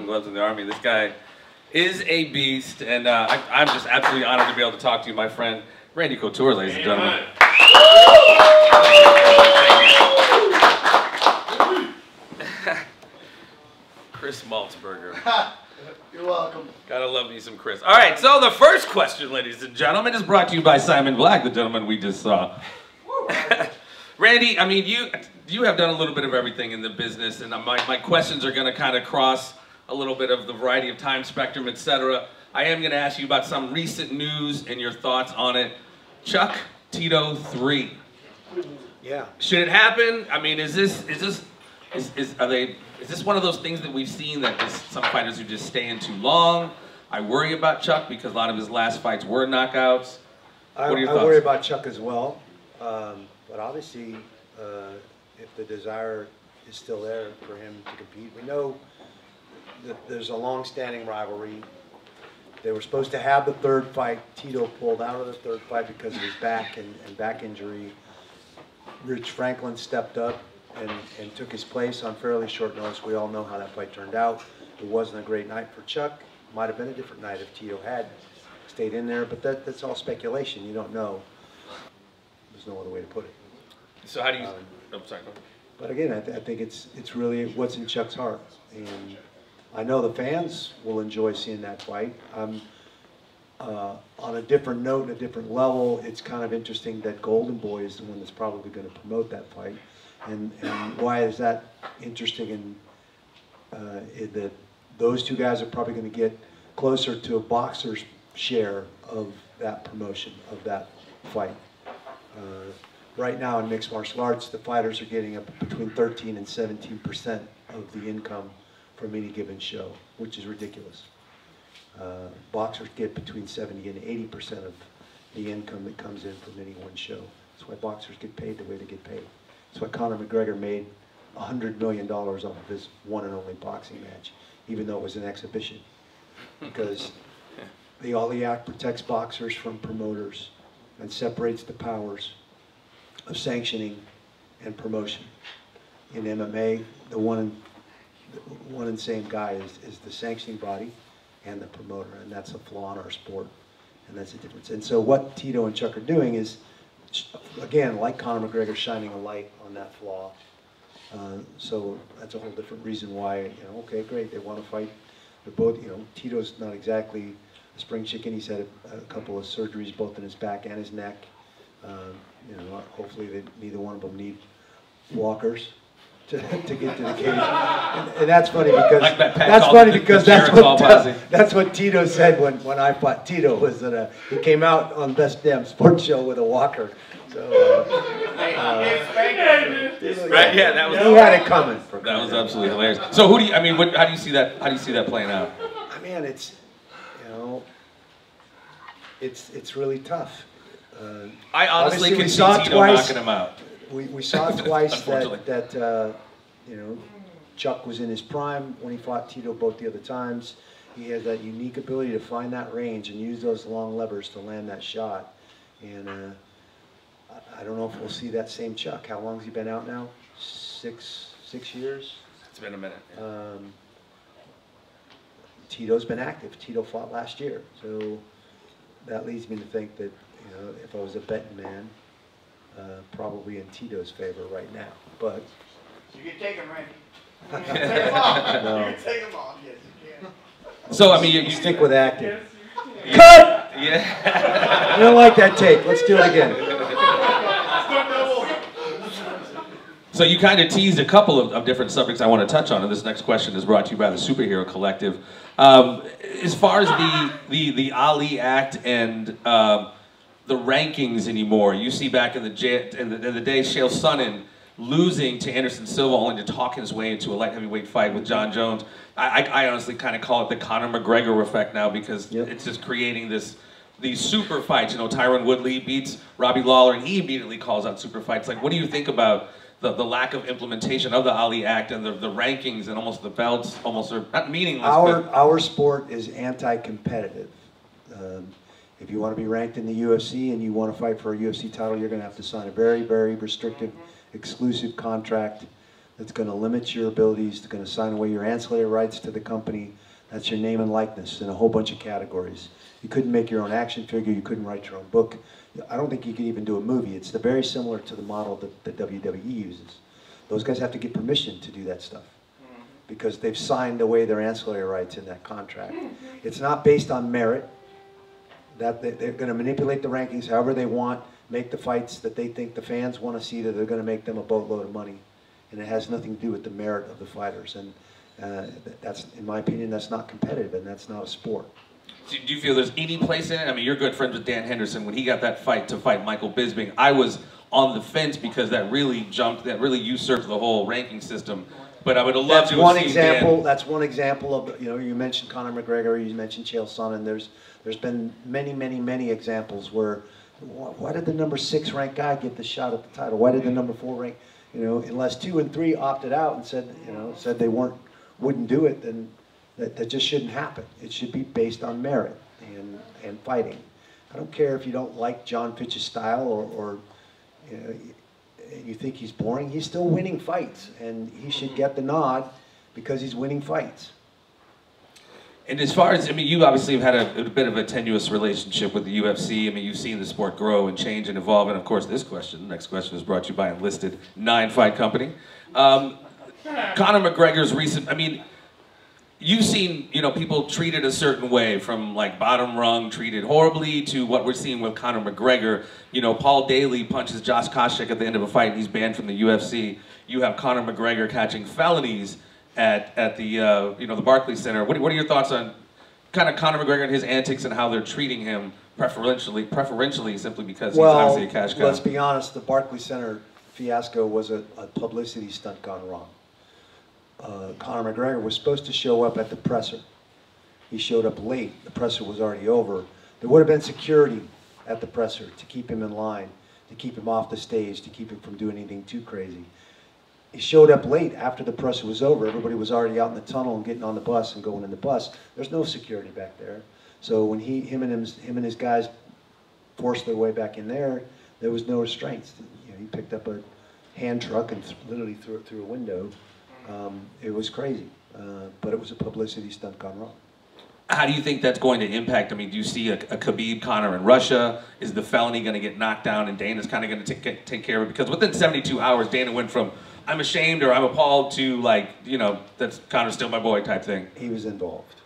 Golden Gloves in the Army. This guy is a beast, and uh, I, am just absolutely honored to be able to talk to you, my friend Randy Couture, ladies and gentlemen. Chris Maltzberger. You're welcome. Gotta love me some Chris. All right, so the first question, ladies and gentlemen, is brought to you by Simon Black, the gentleman we just saw. Randy, I mean, you you have done a little bit of everything in the business, and my, my questions are gonna kind of cross a little bit of the variety of time spectrum, etc. I am gonna ask you about some recent news and your thoughts on it. Chuck Tito 3. Yeah. Should it happen? I mean, is this, is this, is, is, are they, is this one of those things that we've seen that just, some fighters who just stay in too long? I worry about Chuck because a lot of his last fights were knockouts. I, I worry about Chuck as well. Um, but obviously, uh, if the desire is still there for him to compete, we know that there's a long-standing rivalry. They were supposed to have the third fight. Tito pulled out of the third fight because of his back and, and back injury. Rich Franklin stepped up and, and took his place on fairly short notice. We all know how that fight turned out. It wasn't a great night for Chuck. Might have been a different night if Tito had stayed in there, but that, that's all speculation. You don't know. There's no other way to put it. So how do you? Um, oh, sorry. But again, I, th I, think it's it's really what's in Chuck's heart, and I know the fans will enjoy seeing that fight. Um, uh, on a different note, and a different level, it's kind of interesting that Golden Boy is the one that's probably going to promote that fight. And, and why is that interesting? And uh, that those two guys are probably going to get closer to a boxer's share of that promotion, of that fight. Uh, right now in mixed martial arts, the fighters are getting up between 13 and 17 percent of the income from any given show, which is ridiculous. Uh, boxers get between 70 and 80 percent of the income that comes in from any one show. That's why boxers get paid the way they get paid. That's why Conor McGregor made $100 million off of his one and only boxing match, even though it was an exhibition. Because the Ali Act protects boxers from promoters and separates the powers of sanctioning and promotion. In MMA, the one one and same guy is, is the sanctioning body and the promoter, and that's a flaw in our sport, and that's the difference. And so what Tito and Chuck are doing is, again, like Conor McGregor, shining a light on that flaw. Uh, so that's a whole different reason why, you know, okay, great, they want to fight. They're both, you know, Tito's not exactly a spring chicken. He's had a, a couple of surgeries both in his back and his neck. Uh, you know, hopefully they, neither one of them need walkers to, to get to the cage. And, and that's funny because like that that's funny because that's what uh, that's what Tito said when, when I fought Tito was that uh, he came out on Best Damn Sports Show with a walker. So, uh, uh right? Yeah, that was. He had it coming. That was absolutely hilarious. So, who do you? I mean, what, how do you see that? How do you see that playing out? I mean, it's you know, it's it's really tough. Uh, I honestly can see Tito twice, knocking him out. We, we saw twice that, that uh, you know, Chuck was in his prime when he fought Tito both the other times. He has that unique ability to find that range and use those long levers to land that shot. And uh, I, I don't know if we'll see that same Chuck. How long has he been out now? Six six years? It's been a minute. Yeah. Um, Tito's been active. Tito fought last year. So that leads me to think that you know, if I was a betting man, uh, probably in Tito's favor right now. But you can take him, Randy. You can take him off. No. You can take him off. Yes, you can. So I mean, you, you stick with acting. Yes, Cut. Yeah. I don't like that take. Let's do it again. So you kind of teased a couple of, of, different subjects I want to touch on, and this next question is brought to you by the Superhero Collective. Um, as far as the the the Ali Act and um, the rankings anymore. You see back in the, in the, in the day, Chael Sonnen losing to Anderson Silva only to talk his way into a light heavyweight fight with Jon Jones. I, I, I honestly kind of call it the Conor McGregor effect now because yep. it's just creating this these super fights. You know, Tyron Woodley beats Robbie Lawler and he immediately calls out super fights. Like, what do you think about the, the lack of implementation of the Ali Act and the, the rankings and almost the belts almost are not meaningless. Our, our sport is anti-competitive. Um, if you want to be ranked in the UFC and you want to fight for a UFC title, you're going to have to sign a very, very restrictive, exclusive contract that's gonna limit your abilities, that's gonna sign away your ancillary rights to the company. That's your name and likeness in a whole bunch of categories. You couldn't make your own action figure, you couldn't write your own book. I don't think you could even do a movie. It's the very similar to the model that the WWE uses. Those guys have to get permission to do that stuff mm-hmm. because they've signed away their ancillary rights in that contract. Mm-hmm. It's not based on merit. That they- they're going to manipulate the rankings however they want, make the fights that they think the fans want to see. That they're going to make them a boatload of money, and it has nothing to do with the merit of the fighters. And uh, that's, in my opinion, that's not competitive, and that's not a sport. Do do you feel there's any place in it? I mean, you're good friends with Dan Henderson. When he got that fight to fight Michael Bisping, I was on the fence because that really jumped, that really usurped the whole ranking system. But I would have loved That's to have one seen example. Dan. That's one example of you know you mentioned Conor McGregor, you mentioned Chael Sonnen. There's there's been many many many examples where why, why did the number six ranked guy get the shot at the title? Why did the number four rank? You know, unless two and three opted out and said you know said they weren't wouldn't do it, then that, that just shouldn't happen. It should be based on merit and and fighting. I don't care if you don't like Jon Fitch's style or, or you know, you think he's boring, he's still winning fights, and he should get the nod because he's winning fights. And as far as, I mean, you obviously have had a, a bit of a tenuous relationship with the UFC. I mean, you've seen the sport grow and change and evolve. And of course, this question, next question is brought to you by Enlisted Nine Fight Company. Um, Conor McGregor's recent, I mean, you've seen, you know, people treated a certain way from like bottom rung, treated horribly, to what we're seeing with Conor McGregor. You know, Paul Daley punches Josh Koscheck at the end of a fight, and he's banned from the UFC. You have Conor McGregor catching felonies at at the uh, you know the Barclays Center. What, what are your thoughts on kind of Conor McGregor and his antics and how they're treating him preferentially, preferentially simply because he's obviously a cash cow? let's be honest, the Barclays Center fiasco was a, a publicity stunt gone wrong. Uh, Conor McGregor was supposed to show up at the presser. He showed up late. The presser was already over. There would have been security at the presser to keep him in line, to keep him off the stage, to keep him from doing anything too crazy. He showed up late after the presser was over. Everybody was already out in the tunnel and getting on the bus and going in the bus. There's no security back there. So when he, him and him, him and his guys forced their way back in there, there was no restraints. You know, he picked up a hand truck and th- literally threw it through a window. Um, it was crazy, uh, but it was a publicity stunt gone wrong. How do you think that's going to impact? I mean, do you see a, a Khabib Conor in Russia? Is the felony going to get knocked down and Dana's kind of going to take, take care of it? Because within 72 hours, Dana went from I'm ashamed or I'm appalled to like, you know, that's Conor's still my boy type thing. He was involved.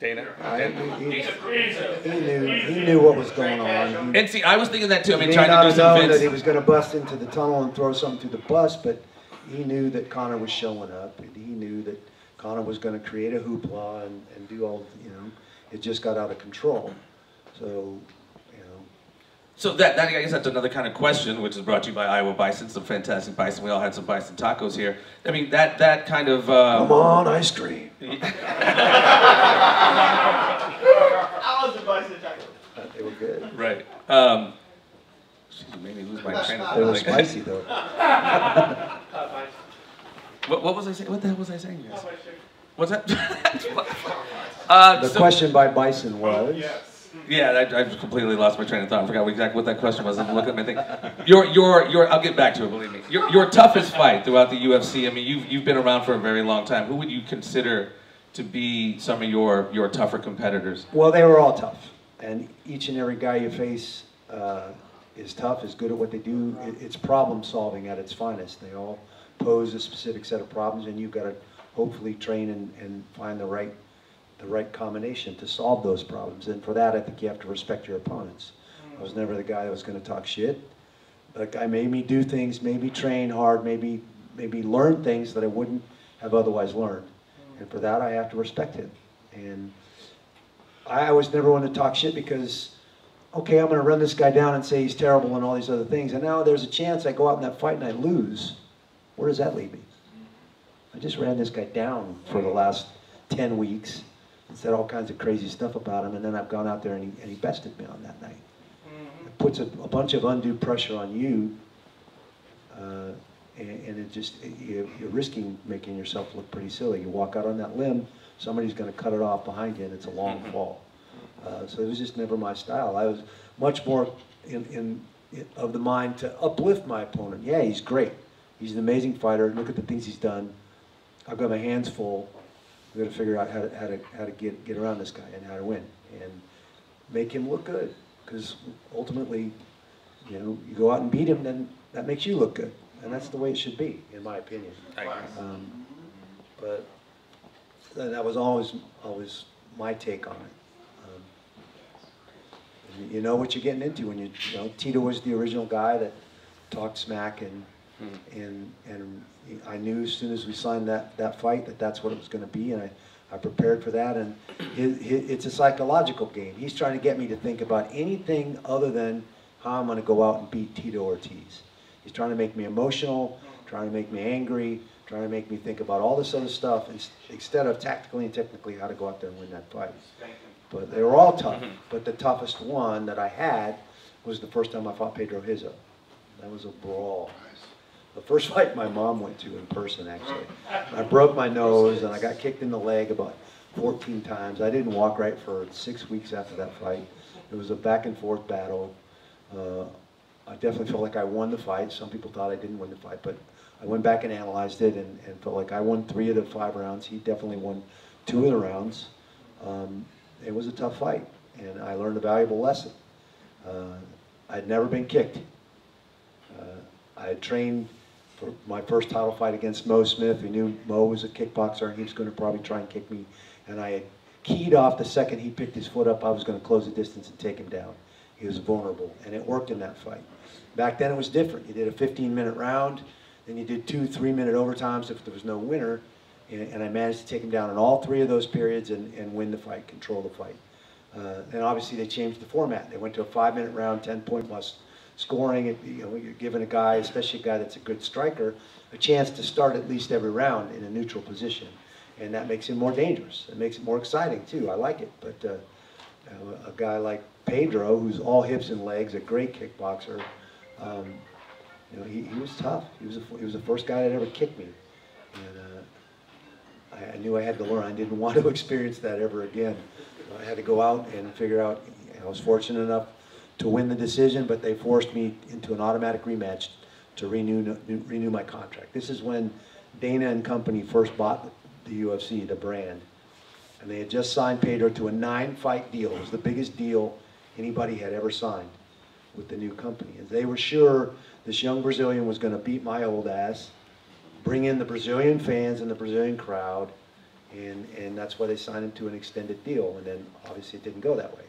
Dana? I, he, he, he knew he knew what was going on. He, And see, I was thinking that too. I mean, may trying not to do some known that he was going to bust into the tunnel and throw something through the bus, but he knew that Conor was showing up. And he knew that Conor was going to create a hoopla and, and do all, you know, it just got out of control. So, you know, So that, that, I guess that's another kind of question, which is brought to you by Iowa Bison, some fantastic bison. We all had some bison tacos here. I mean, that, that kind of... Uh, come on, ice cream. I was the bison tackle. Uh, They were good. Right. Um, geez, you made me lose my train of They were thought. spicy though. What, what was I saying? What the hell was I saying? Guys? What's that? uh, The so- question by Bison was. Yes. Yeah, I, I just completely lost my train of thought. I forgot exactly what that question was. I'm looking at my thing. Your, your, your. I'll get back to it. Believe me. Your, your toughest fight throughout the UFC. I mean, you've you've been around for a very long time. Who would you consider to be some of your your tougher competitors? Well, they were all tough, and each and every guy you face uh, is tough, is good at what they do. It, it's problem solving at its finest. They all pose a specific set of problems, and you've got to hopefully train and, and find the right the right combination to solve those problems. And for that, I think you have to respect your opponents. I was never the guy that was going to talk shit. That guy made me do things, maybe train hard, maybe maybe learn things that I wouldn't have otherwise learned. And for that, I have to respect him. And I was never one to talk shit because, okay, I'm going to run this guy down and say he's terrible and all these other things. And now there's a chance I go out in that fight and I lose. Where does that leave me? I just ran this guy down for the last 10 weeks and said all kinds of crazy stuff about him. And then I've gone out there and he, and he bested me on that night. It puts a, a bunch of undue pressure on you. Uh, and, and it just, it, you- you're risking making yourself look pretty silly. You walk out on that limb, somebody's going to cut it off behind you, and it's a long fall. Uh, so it was just never my style. I was much more in, in, in of the mind to uplift my opponent. Yeah, he's great, He's an amazing fighter. Look at the things he's done. I've got my hands full. I've got to figure out how to, how to, how to get, get around this guy and how to win and make him look good. Because ultimately, you know, you go out and beat him, then that makes you look good. And that's the way it should be, in my opinion. Um, but that that was always, always my take on it. You know what you're getting into when you, you know, Tito was the original guy that talked smack and, hmm. and, and I knew as soon as we signed that, that fight that that's what it was gonna be and I, I prepared for that and his, his, it's a psychological game. He's trying to get me to think about anything other than how I'm gonna go out and beat Tito Ortiz. He's trying to make me emotional, trying to make me angry, trying to make me think about all this other stuff instead of tactically and technically how to go out there and win that fight. But they were all tough. But the toughest one that I had was the first time I fought Pedro Rizzo. That was a brawl. The first fight my mom went to in person, actually. I broke my nose and I got kicked in the leg about 14 times. I didn't walk right for six weeks after that fight. It was a back and forth battle. Uh, I definitely felt like I won the fight. Some people thought I didn't win the fight, but I went back and analyzed it and, and felt like I won three of the five rounds. He definitely won two of the rounds. Um, it was a tough fight, and I learned a valuable lesson. Uh, I'd never been kicked. Uh, I had trained for my first title fight against Mo Smith. We knew Mo was a kickboxer, and he was going to probably try and kick me. And I had keyed off the second he picked his foot up, I was going to close the distance and take him down. He was vulnerable, and it worked in that fight. Back then it was different. You did a 15-minute round, then you did two three-minute overtimes if there was no winner, and, and I managed to take him down in all three of those periods and, and win the fight, control the fight. Uh, and obviously they changed the format. They went to a five-minute round, 10-point plus scoring. It, you know, you're giving a guy, especially a guy that's a good striker, a chance to start at least every round in a neutral position, and that makes him more dangerous. It makes it more exciting too. I like it, but. Uh, a guy like Pedro, who's all hips and legs, a great kickboxer. Um, you know, he, he was tough. He was a, he was the first guy that ever kicked me, and uh, I, I knew I had to learn. I didn't want to experience that ever again. I had to go out and figure out. I was fortunate enough to win the decision, but they forced me into an automatic rematch to renew renew my contract. This is when Dana and company first bought the UFC, the brand and they had just signed Pedro to a nine-fight deal. It was the biggest deal anybody had ever signed with the new company. And they were sure this young Brazilian was going to beat my old ass, bring in the Brazilian fans and the Brazilian crowd, and, and that's why they signed him to an extended deal. And then obviously it didn't go that way.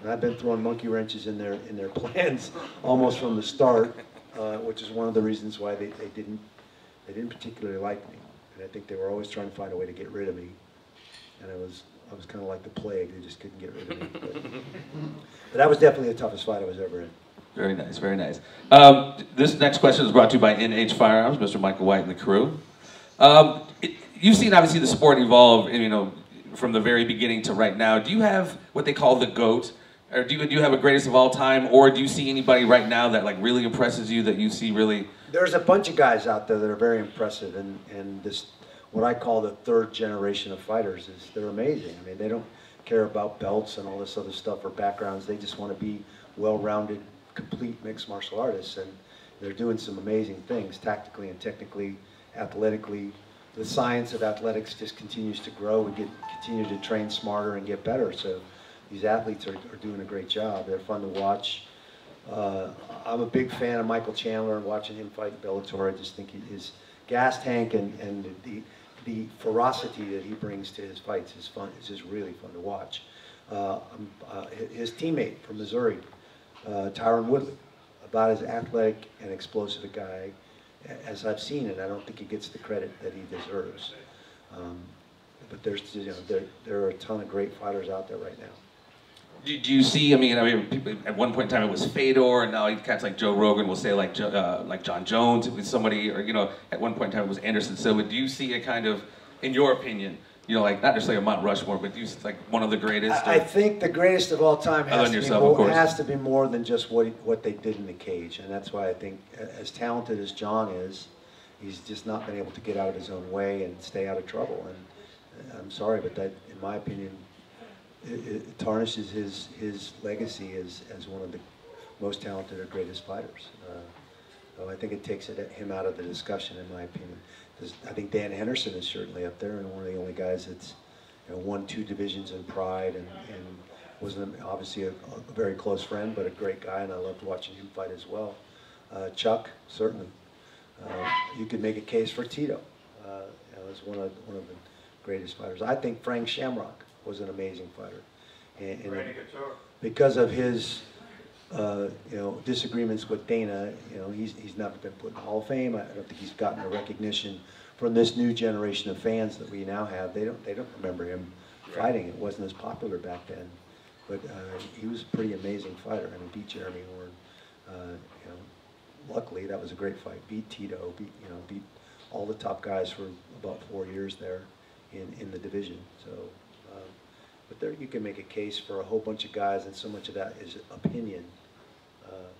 And I've been throwing monkey wrenches in their in their plans almost from the start, uh, which is one of the reasons why they, they didn't they didn't particularly like me. And I think they were always trying to find a way to get rid of me and I was I was kind of like the plague. They just couldn't get rid of me. But, but that was definitely the toughest fight I was ever in. Very nice, very nice. Um, this next question is brought to you by NH Firearms, Mr. Michael White and the crew. Um, it, you've seen obviously the sport evolve, you know, from the very beginning to right now. Do you have what they call the goat, or do you, do you have a greatest of all time, or do you see anybody right now that like really impresses you that you see really? There's a bunch of guys out there that are very impressive, and and this what I call the third generation of fighters is they're amazing. I mean, they don't care about belts and all this other stuff or backgrounds. They just want to be well-rounded, complete mixed martial artists, and they're doing some amazing things tactically and technically, athletically. The science of athletics just continues to grow. We get continue to train smarter and get better. So these athletes are, are doing a great job. They're fun to watch. Uh, I'm a big fan of Michael Chandler and watching him fight Bellator. I just think his gas tank and, and the, the ferocity that he brings to his fights is fun. It's just really fun to watch. Uh, uh, his teammate from Missouri, uh, Tyron Woodley, about as athletic and explosive a guy as I've seen, and I don't think he gets the credit that he deserves. Um, but there's, you know, there, there are a ton of great fighters out there right now. Do, do you see? I mean, I mean, people, at one point in time it was Fedor, and now cats like Joe Rogan will say like uh, like Jon Jones, it was somebody, or you know, at one point in time it was Anderson Silva. Do you see a kind of, in your opinion, you know, like not necessarily a Mount Rushmore, but you like one of the greatest? I, I think the greatest of all time has, to, yourself, be more, has to be more than just what, he- what they did in the cage. And that's why I think, as talented as John is, he's just not been able to get out of his own way and stay out of trouble. And uh, I'm sorry, but that, in my opinion, it, it tarnishes his, his legacy as, as one of the most talented or greatest fighters. Uh, So I think it takes it, him out of the discussion, in my opinion. I think Dan Henderson is certainly up there, and one of the only guys that's, you know, won two divisions in Pride, and, and was an- obviously a, a very close friend, but a great guy, and I loved watching him fight as well. Uh, Chuck, certainly. Uh, you could make a case for Tito. Uh, you know, as one of one of the greatest fighters. I think Frank Shamrock was an amazing fighter, and, and because of his uh, you know disagreements with Dana, you know he's he's never been put in the Hall of Fame. I don't think he's gotten the recognition from this new generation of fans that we now have. They don't they don't remember him fighting. It wasn't as popular back then, but uh, he was a pretty amazing fighter. I mean, beat Jeremy Horn. Uh, you know, luckily that was a great fight. Beat Tito. Beat you know beat all the top guys for about four years there in in the division. So. Um, but there, you can make a case for a whole bunch of guys, and so much of that is opinion, uh,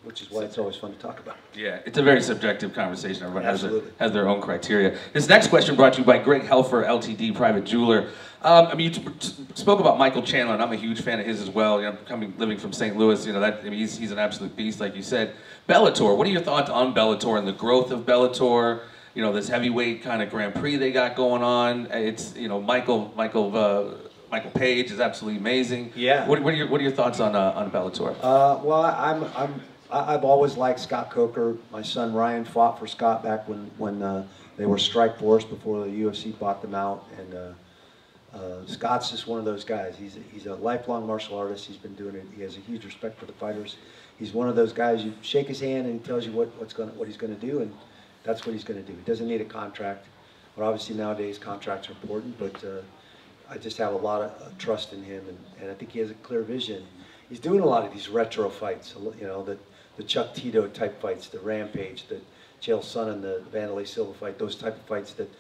which is why it's always fun to talk about. Yeah, it's a very subjective conversation. Everyone has, their, has their own criteria. This next question brought to you by Greg Helfer, LTD Private Jeweler. Um, I mean, you spoke about Michael Chandler, and I'm a huge fan of his as well. You know, coming living from St. Louis, you know that I mean, he's, he's an absolute beast, like you said. Bellator. What are your thoughts on Bellator and the growth of Bellator? You know, this heavyweight kind of Grand Prix they got going on. It's you know Michael Michael uh, Michael Page is absolutely amazing. Yeah. What, what are your What are your thoughts on uh, on Bellator? Uh, well, I'm, I'm, I've always liked Scott Coker. My son Ryan fought for Scott back when, when uh, they were Strikeforce before the UFC bought them out. And uh, uh, Scott's just one of those guys. He's a, he's a lifelong martial artist. He's been doing it. He has a huge respect for the fighters. He's one of those guys. You shake his hand and he tells you what, what's going, what he's going to do, and that's what he's going to do. He doesn't need a contract. But obviously nowadays contracts are important. But uh, I just have a lot of uh, trust in him, and, and I think he has a clear vision. He's doing a lot of these retro fights, you know, the, the Chuck Tito type fights, the Rampage, the Chael Sonnen, and the Wanderlei Silva fight, those type of fights that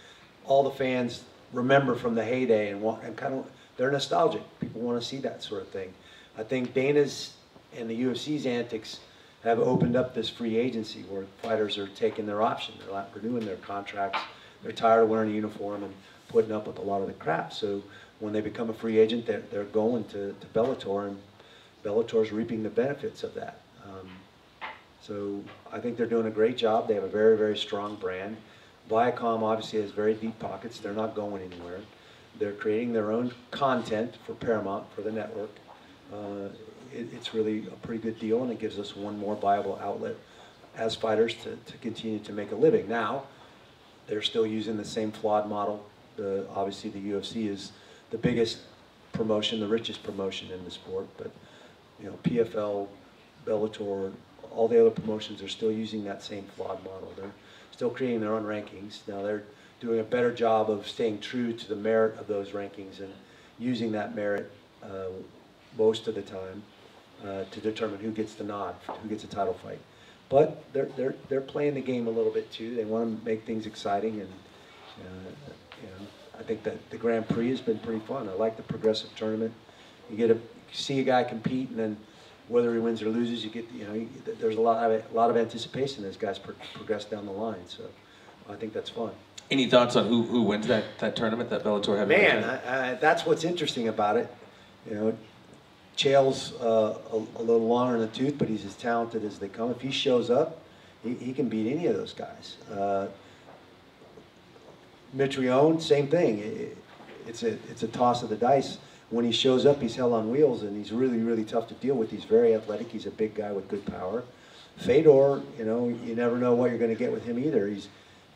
all the fans remember from the heyday and want, and kind of, they're nostalgic. People want to see that sort of thing. I think Dana's and the UFC's antics have opened up this free agency where fighters are taking their option. They're not renewing their contracts. They're tired of wearing a uniform and putting up with a lot of the crap. So when they become a free agent, they're, they're going to, to Bellator, and Bellator's reaping the benefits of that. Um, so I think they're doing a great job. They have a very, very strong brand. Viacom obviously has very deep pockets. They're not going anywhere. They're creating their own content for Paramount, for the network. Uh, it, it's really a pretty good deal, and it gives us one more viable outlet as fighters to, to continue to make a living. Now, they're still using the same flawed model. The, obviously, the UFC is the biggest promotion, the richest promotion in the sport, but you know, PFL, Bellator, all the other promotions are still using that same flawed model. They're still creating their own rankings. Now they're doing a better job of staying true to the merit of those rankings and using that merit uh, most of the time uh, to determine who gets the nod, who gets a title fight. But they're, they're, they're playing the game a little bit too. They want to make things exciting and, uh, you know, I think that the Grand Prix has been pretty fun. I like the progressive tournament. You get to see a guy compete and then whether he wins or loses, you get, you know, you, there's a lot of, a lot of anticipation as guys pro- progress down the line. So I think that's fun. Any thoughts on who, who wins that, that tournament, that Bellator heavyweight? Man. I, I, that's what's interesting about it. You know, Chael's uh, a, a little longer in the tooth, but he's as talented as they come. If he shows up, he, he can beat any of those guys. Uh, Mitrione, same thing. It- it's a it's a toss of the dice. When he shows up, he's hell on wheels, and he's really really tough to deal with. He's very athletic. He's a big guy with good power. Fedor, you know, you never know what you're going to get with him either. He's,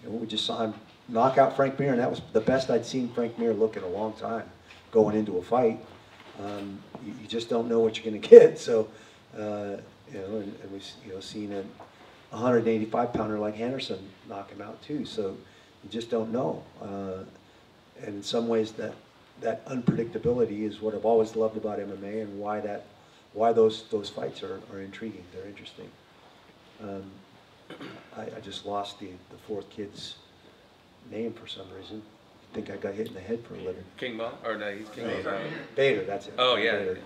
you know, we just saw him knock out Frank Mir, and that was the best I'd seen Frank Mir look in a long time, going into a fight. Um, you, you just don't know what you're going to get. So, uh, you know, and, and we've you know seen a 185 pounder like Henderson knock him out too. So, you just don't know. Uh, and in some ways, that that unpredictability is what I've always loved about MMA, and why that why those those fights are, are intriguing. They're interesting. Um, I, I just lost the, the fourth kid's name for some reason. I think I got hit in the head for a living. King Ball? Or no, he's King Bader. Ball. Bader, that's it. Oh, yeah. Bader.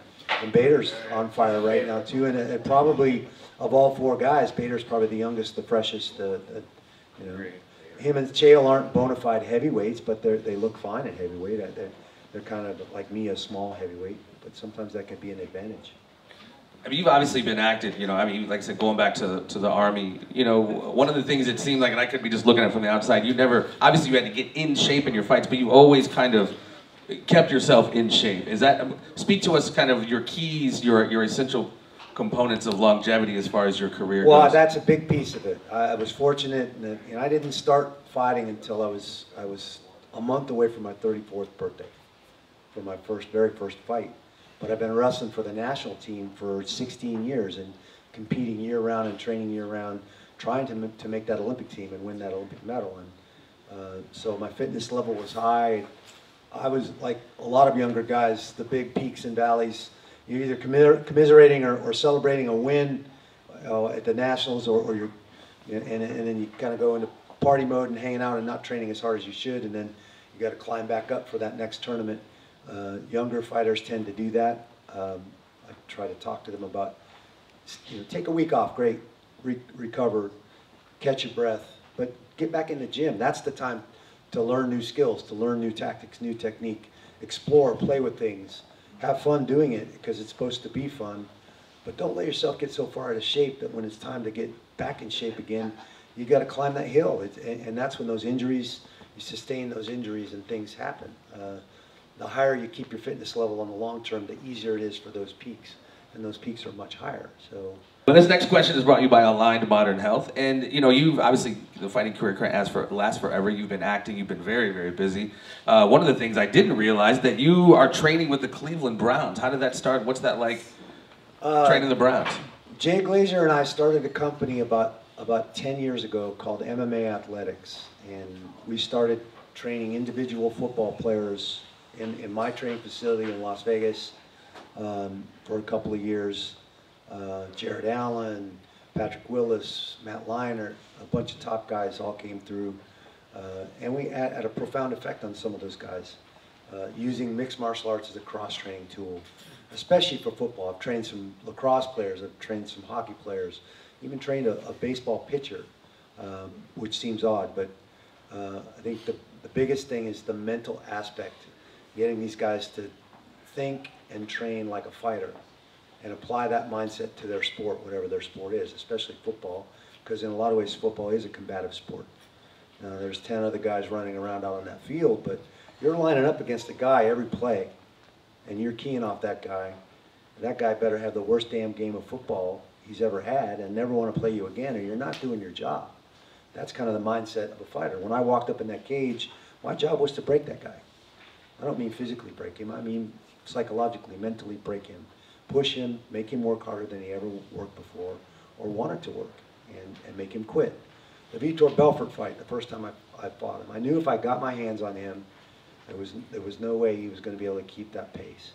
And Bader's on fire right now too, and, and probably of all four guys, Bader's probably the youngest, the freshest. The, the you know, him and Chael aren't bona fide heavyweights, but they they look fine at heavyweight. Uh, They're, they're kind of like me, a small heavyweight, but sometimes that can be an advantage. I mean, you've obviously been active, you know, I mean, like I said, going back to, to the Army, you know, one of the things it seemed like, and I could be just looking at it from the outside, you never, obviously you had to get in shape in your fights, but you always kind of kept yourself in shape. Is that, speak to us kind of your keys, your, your essential components of longevity as far as your career goes. Well, goes? that's a big piece of it. I, was fortunate, and, that- and I didn't start fighting until I was I was a month away from my 34th birthday, for my first, very first fight. But I've been wrestling for the national team for 16 years and competing year round and training year round, trying to m- to make that Olympic team and win that Olympic medal. And uh, so my fitness level was high. I was like a lot of younger guys, the big peaks and valleys. You're either commiser- commiserating or, or celebrating a win uh, at the nationals, or, or you're, and, and then you kind of go into party mode and hanging out and not training as hard as you should, and then you got to climb back up for that next tournament. Uh, younger fighters tend to do that. Um, I try to talk to them about, you know, take a week off, great, Re- recover, catch your breath, but get back in the gym. That's the time to learn new skills, to learn new tactics, new technique, explore, play with things, have fun doing it because it's supposed to be fun. But don't let yourself get so far out of shape that when it's time to get back in shape again, you got to climb that hill. It, and, and that's when those injuries, you sustain those injuries and things happen. Uh, the higher you keep your fitness level on the long term, the easier it is for those peaks. And those peaks are much higher. So But this next question is brought to you by Aligned Modern Health, and you know you've obviously the fighting career lasts for lasts forever. You've been acting, you've been very very busy. Uh, one of the things I didn't realize that you are training with the Cleveland Browns. How did that start? What's that like? uh, training the Browns. Jay Glazer and I started a company about about 10 years ago called MMA Athletics, and we started training individual football players in, in my training facility in Las Vegas um, for a couple of years. Uh, Jared Allen, Patrick Willis, Matt Leinart, a bunch of top guys all came through, uh, and we had, had a profound effect on some of those guys, uh, using mixed martial arts as a cross-training tool especially for football. I've trained some lacrosse players, I've trained some hockey players, even trained a, a baseball pitcher, um, which seems odd, but uh, I think the, the biggest thing is the mental aspect, getting these guys to think and train like a fighter and apply that mindset to their sport, whatever their sport is, especially football, because in a lot of ways football is a combative sport. Now, there's 10 other guys running around out on that field, but you're lining up against a guy every play and you're keying off that guy, that guy better have the worst damn game of football he's ever had and never want to play you again, or you're not doing your job. That's kind of the mindset of a fighter. When I walked up in that cage, my job was to break that guy. I don't mean physically break him, I mean psychologically, mentally break him. Push him, make him work harder than he ever worked before or wanted to work, and, and make him quit. The Vitor Belfort fight, the first time I, I fought him, I knew if I got my hands on him, there was, there was no way he was going to be able to keep that pace.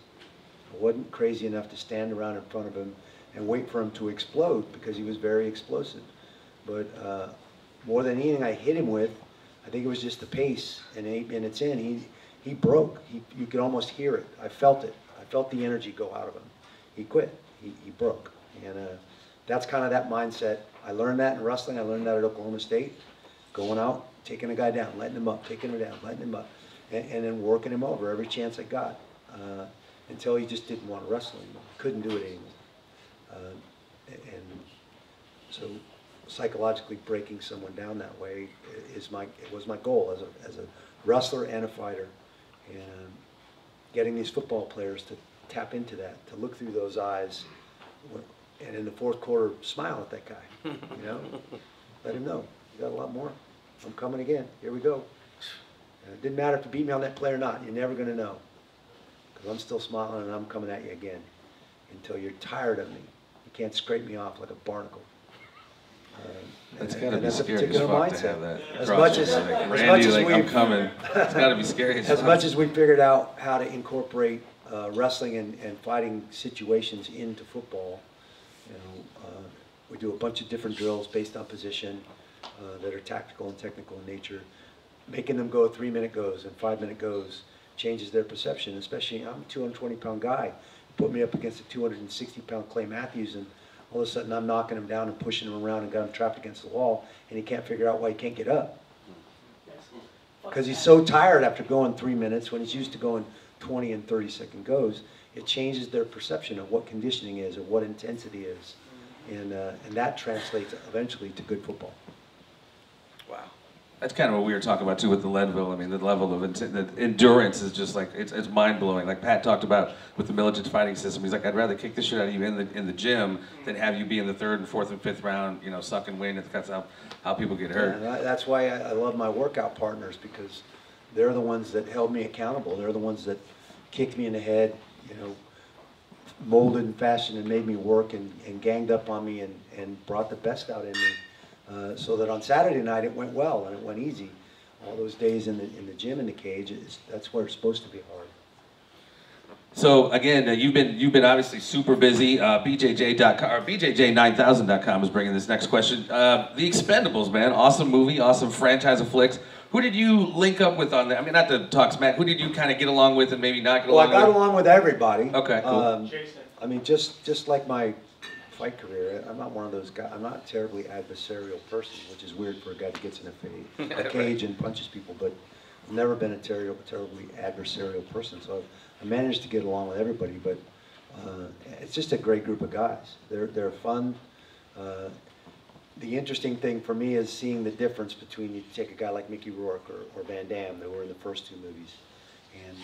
I wasn't crazy enough to stand around in front of him and wait for him to explode because he was very explosive. But uh, more than anything I hit him with, I think it was just the pace, and, and it's in. He, he broke. He, you could almost hear it. I felt it. I felt the energy go out of him. He quit. He, he broke. And uh, that's kind of that mindset. I learned that in wrestling. I learned that at Oklahoma State. Going out, taking a guy down, letting him up, taking him down, letting him up and, and then working him over every chance I got uh, until he just didn't want to wrestle anymore. Couldn't do it anymore. Uh, and so psychologically breaking someone down that way is my it was my goal as a as a wrestler and a fighter, and getting these football players to tap into that, to look through those eyes, and in the fourth quarter smile at that guy, you know, let him know you got a lot more. I'm coming again. Here we go. And it didn't matter if you beat me on that play or not. You're never going to know. Because I'm still smiling and I'm coming at you again until you're tired of me. You can't scrape me off like a barnacle. Um, That's and- gotta be that's a scary as particular fuck to mindset. have that. As much as, like, as much as like, I'm we've, coming. It's gotta be scary as as much as we figured out how to incorporate uh, wrestling and, and fighting situations into football, you know, uh, we do a bunch of different drills based on position uh, that are tactical and technical in nature. Making them go three minute goes and five minute goes changes their perception, especially I'm a 220 pound guy. Put me up against a 260 pound Clay Matthews and all of a sudden I'm knocking him down and pushing him around and got him trapped against the wall and he can't figure out why he can't get up. Because he's so tired after going three minutes when he's used to going 20 and 30 second goes. it changes their perception of what conditioning is or what intensity is. And, uh, and that translates eventually to good football. Wow. That's kind of what we were talking about too with the Leadville. I mean, the level of int- the endurance is just like it's, it's mind blowing. Like Pat talked about with the militant fighting system. He's like, I'd rather kick the shit out of you in the in the gym than have you be in the third and fourth and fifth round, you know, sucking wind. That's how how people get hurt. And I, that's why I, I love my workout partners because they're the ones that held me accountable. They're the ones that kicked me in the head, you know, molded and fashioned and made me work and, and ganged up on me and, and brought the best out in me. Uh, so that on Saturday night it went well and it went easy. All those days in the, in the gym in the cage, that's where it's supposed to be hard. So again, uh, you've been you've been obviously super busy. Uh, BJJ.com or BJJ9000.com is bringing this next question. Uh, the Expendables, man, awesome movie, awesome franchise of flicks. Who did you link up with on that? I mean, not to talk smack. Who did you kind of get along with and maybe not get Well, along with? Well, I got with? along with everybody. Okay, cool. Um, Jason. I mean, just, just like my fight career, I'm not one of those guys, I'm not a terribly adversarial person, which is weird for a guy that gets in a fa- a cage and punches people, but I've never been a terribly, terribly adversarial person, so I managed to get along with everybody, but uh, it's just a great group of guys. They're, they're fun. Uh, The interesting thing for me is seeing the difference between you take a guy like Mickey Rourke or, or Van Damme, that were in the first two movies, and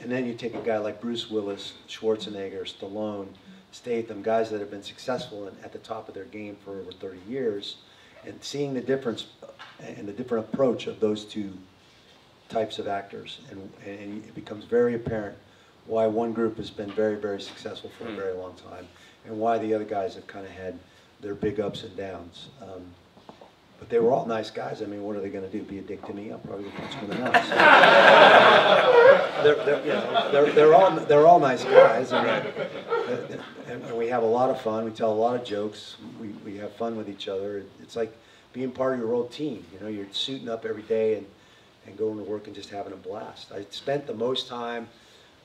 and then you take a guy like Bruce Willis, Schwarzenegger, Stallone, Statham, guys that have been successful and at the top of their game for over 30 years, and seeing the difference and the different approach of those two types of actors, and, and it becomes very apparent why one group has been very, very successful for a hmm. very long time, and why the other guys have kind of had their big ups and downs. Um, but they were all nice guys. I mean, what are they going to do? Be a dick to me? I'm probably going to punch them in the nuts. they're, they're, you know, they're, they're all they're all nice guys, and, uh, and, and we have a lot of fun. We tell a lot of jokes. We, we have fun with each other. It's like being part of your old team. You know, you're suiting up every day and and going to work and just having a blast. I spent the most time,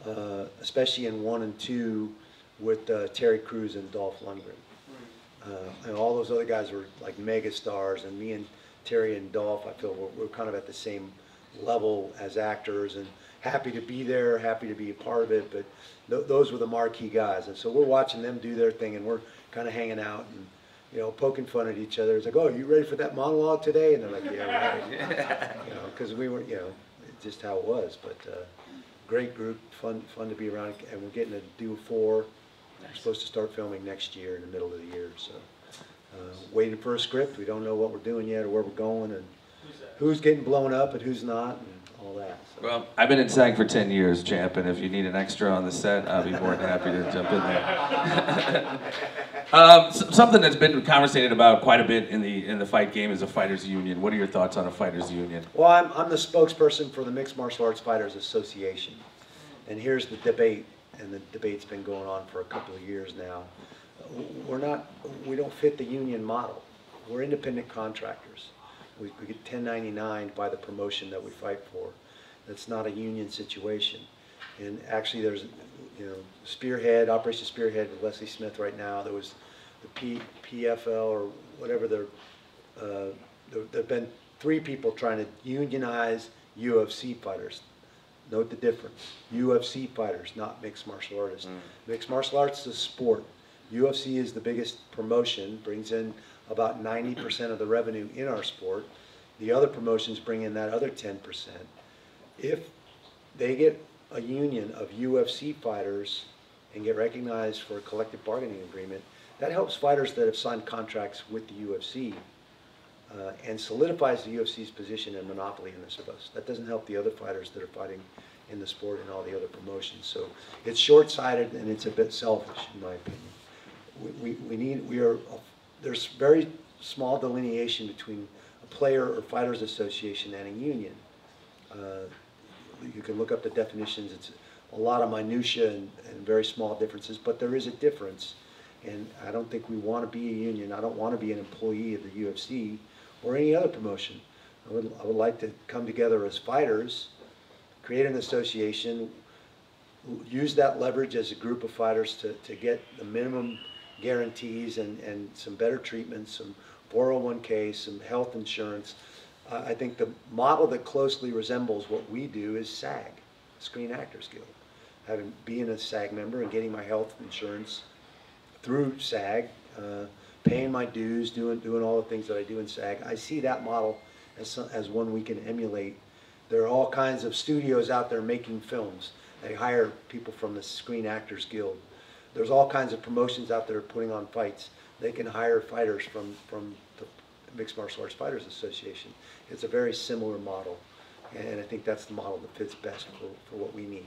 uh, especially in one and two, with uh, Terry Crews and Dolph Lundgren. Uh, and all those other guys were like mega stars, and me and Terry and Dolph, I feel we're, we're kind of at the same level as actors, and happy to be there, happy to be a part of it. But th- those were the marquee guys, and so we're watching them do their thing, and we're kind of hanging out and you know poking fun at each other. It's like, oh, you ready for that monologue today? And they're like, yeah, right. you know, because we were, you know, just how it was. But uh, great group, fun, fun to be around, and we're getting to do four. We're supposed to start filming next year in the middle of the year, so. Uh, waiting for a script, we don't know what we're doing yet or where we're going and who's getting blown up and who's not and all that, so. Well, I've been in SAG for 10 years, champ, and if you need an extra on the set, I'll be more than happy to jump in there. um, something that's been conversated about quite a bit in the in the fight game is a fighters union. What are your thoughts on a fighters union? Well, I'm, I'm the spokesperson for the Mixed Martial Arts Fighters Association. And here's the debate, and the debate's been going on for a couple of years now. We're not, we don't fit the union model. We're independent contractors. We, we get 1099 by the promotion that we fight for. That's not a union situation. And actually, there's, you know, Spearhead, Operation Spearhead with Leslie Smith right now. There was the P, PFL or whatever they're, uh, there have been three people trying to unionize UFC fighters. Note the difference. UFC fighters, not mixed martial artists. Mm. Mixed martial arts is a sport. UFC is the biggest promotion, brings in about 90% of the revenue in our sport. The other promotions bring in that other 10%. If they get a union of UFC fighters and get recognized for a collective bargaining agreement, that helps fighters that have signed contracts with the UFC uh, and solidifies the UFC's position and monopoly in this space. That doesn't help the other fighters that are fighting in the sport and all the other promotions. So it's short-sighted and it's a bit selfish, in my opinion. We, we, we need, we are, there's very small delineation between a player or fighters association and a union. Uh, you can look up the definitions. It's a lot of minutia and, and very small differences, but there is a difference. And I don't think we want to be a union. I don't want to be an employee of the UFC or any other promotion. I would, I would like to come together as fighters, create an association, use that leverage as a group of fighters to, to get the minimum guarantees and, and some better treatment, some 401k, some health insurance. Uh, I think the model that closely resembles what we do is SAG, Screen Actors Guild. having being a SAG member and getting my health insurance through SAG, uh, paying my dues, doing doing all the things that I do in SAG. I see that model as as one we can emulate. There are all kinds of studios out there making films. They hire people from the Screen Actors Guild. There's all kinds of promotions out there putting on fights. They can hire fighters from from the Mixed Martial Arts Fighters Association. It's a very similar model, and I think that's the model that fits best for, for what we need.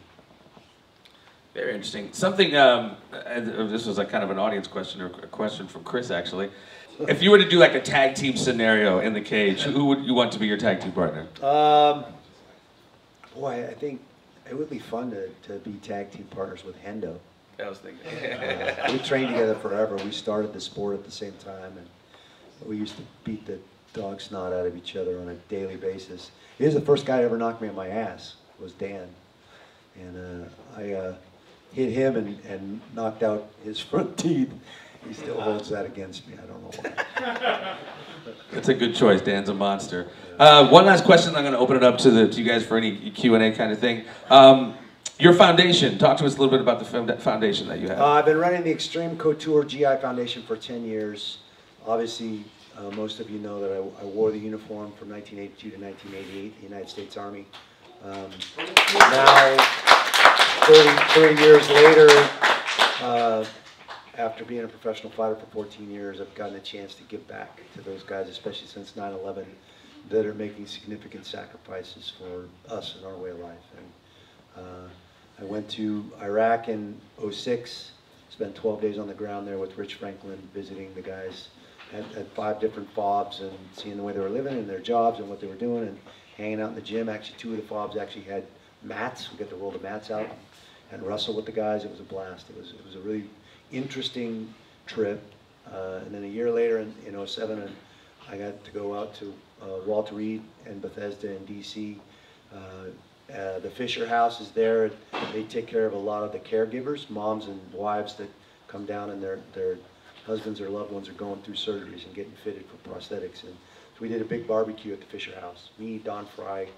Very interesting. Something, um, this was like kind of an audience question or a question from Chris actually. If you were to do like a tag team scenario in the cage, who would you want to be your tag team partner? Um, boy, I think it would be fun to, to be tag team partners with Hendo. I was thinking. Uh, we trained together forever. We started the sport at the same time, and we used to beat the dog snot out of each other on a daily basis. He was the first guy to ever knock me on my ass. Was Dan, and uh, I uh, hit him and, and knocked out his front teeth. He still holds that against me. I don't know why. That's a good choice. Dan's a monster. Uh, one last question. I'm going to open it up to the to you guys for any Q and A kind of thing. Um, your foundation. Talk to us a little bit about the founda- foundation that you have. Uh, I've been running the Xtreme Couture GI Foundation for 10 years. Obviously, uh, most of you know that I, I wore the uniform from 1982 to 1988, the United States Army. Um, now, 30, 30 years later, uh, after being a professional fighter for 14 years, I've gotten a chance to give back to those guys, especially since 9/11, that are making significant sacrifices for us and our way of life. And uh, I went to Iraq in 06, spent 12 days on the ground there with Rich Franklin, visiting the guys at, at five different fobs and seeing the way they were living and their jobs and what they were doing and hanging out in the gym. Actually, two of the fobs actually had mats. We got to roll the mats out and wrestle with the guys. It was a blast. It was it was a really interesting trip. Uh, and then a year later in, in 07, and I got to go out to uh, Walter Reed and Bethesda in D.C. Uh, uh, the Fisher House is there. They take care of a lot of the caregivers, moms and wives that come down and their, their husbands or loved ones are going through surgeries and getting fitted for prosthetics. And so we did a big barbecue at the Fisher House. Me, Don Frye,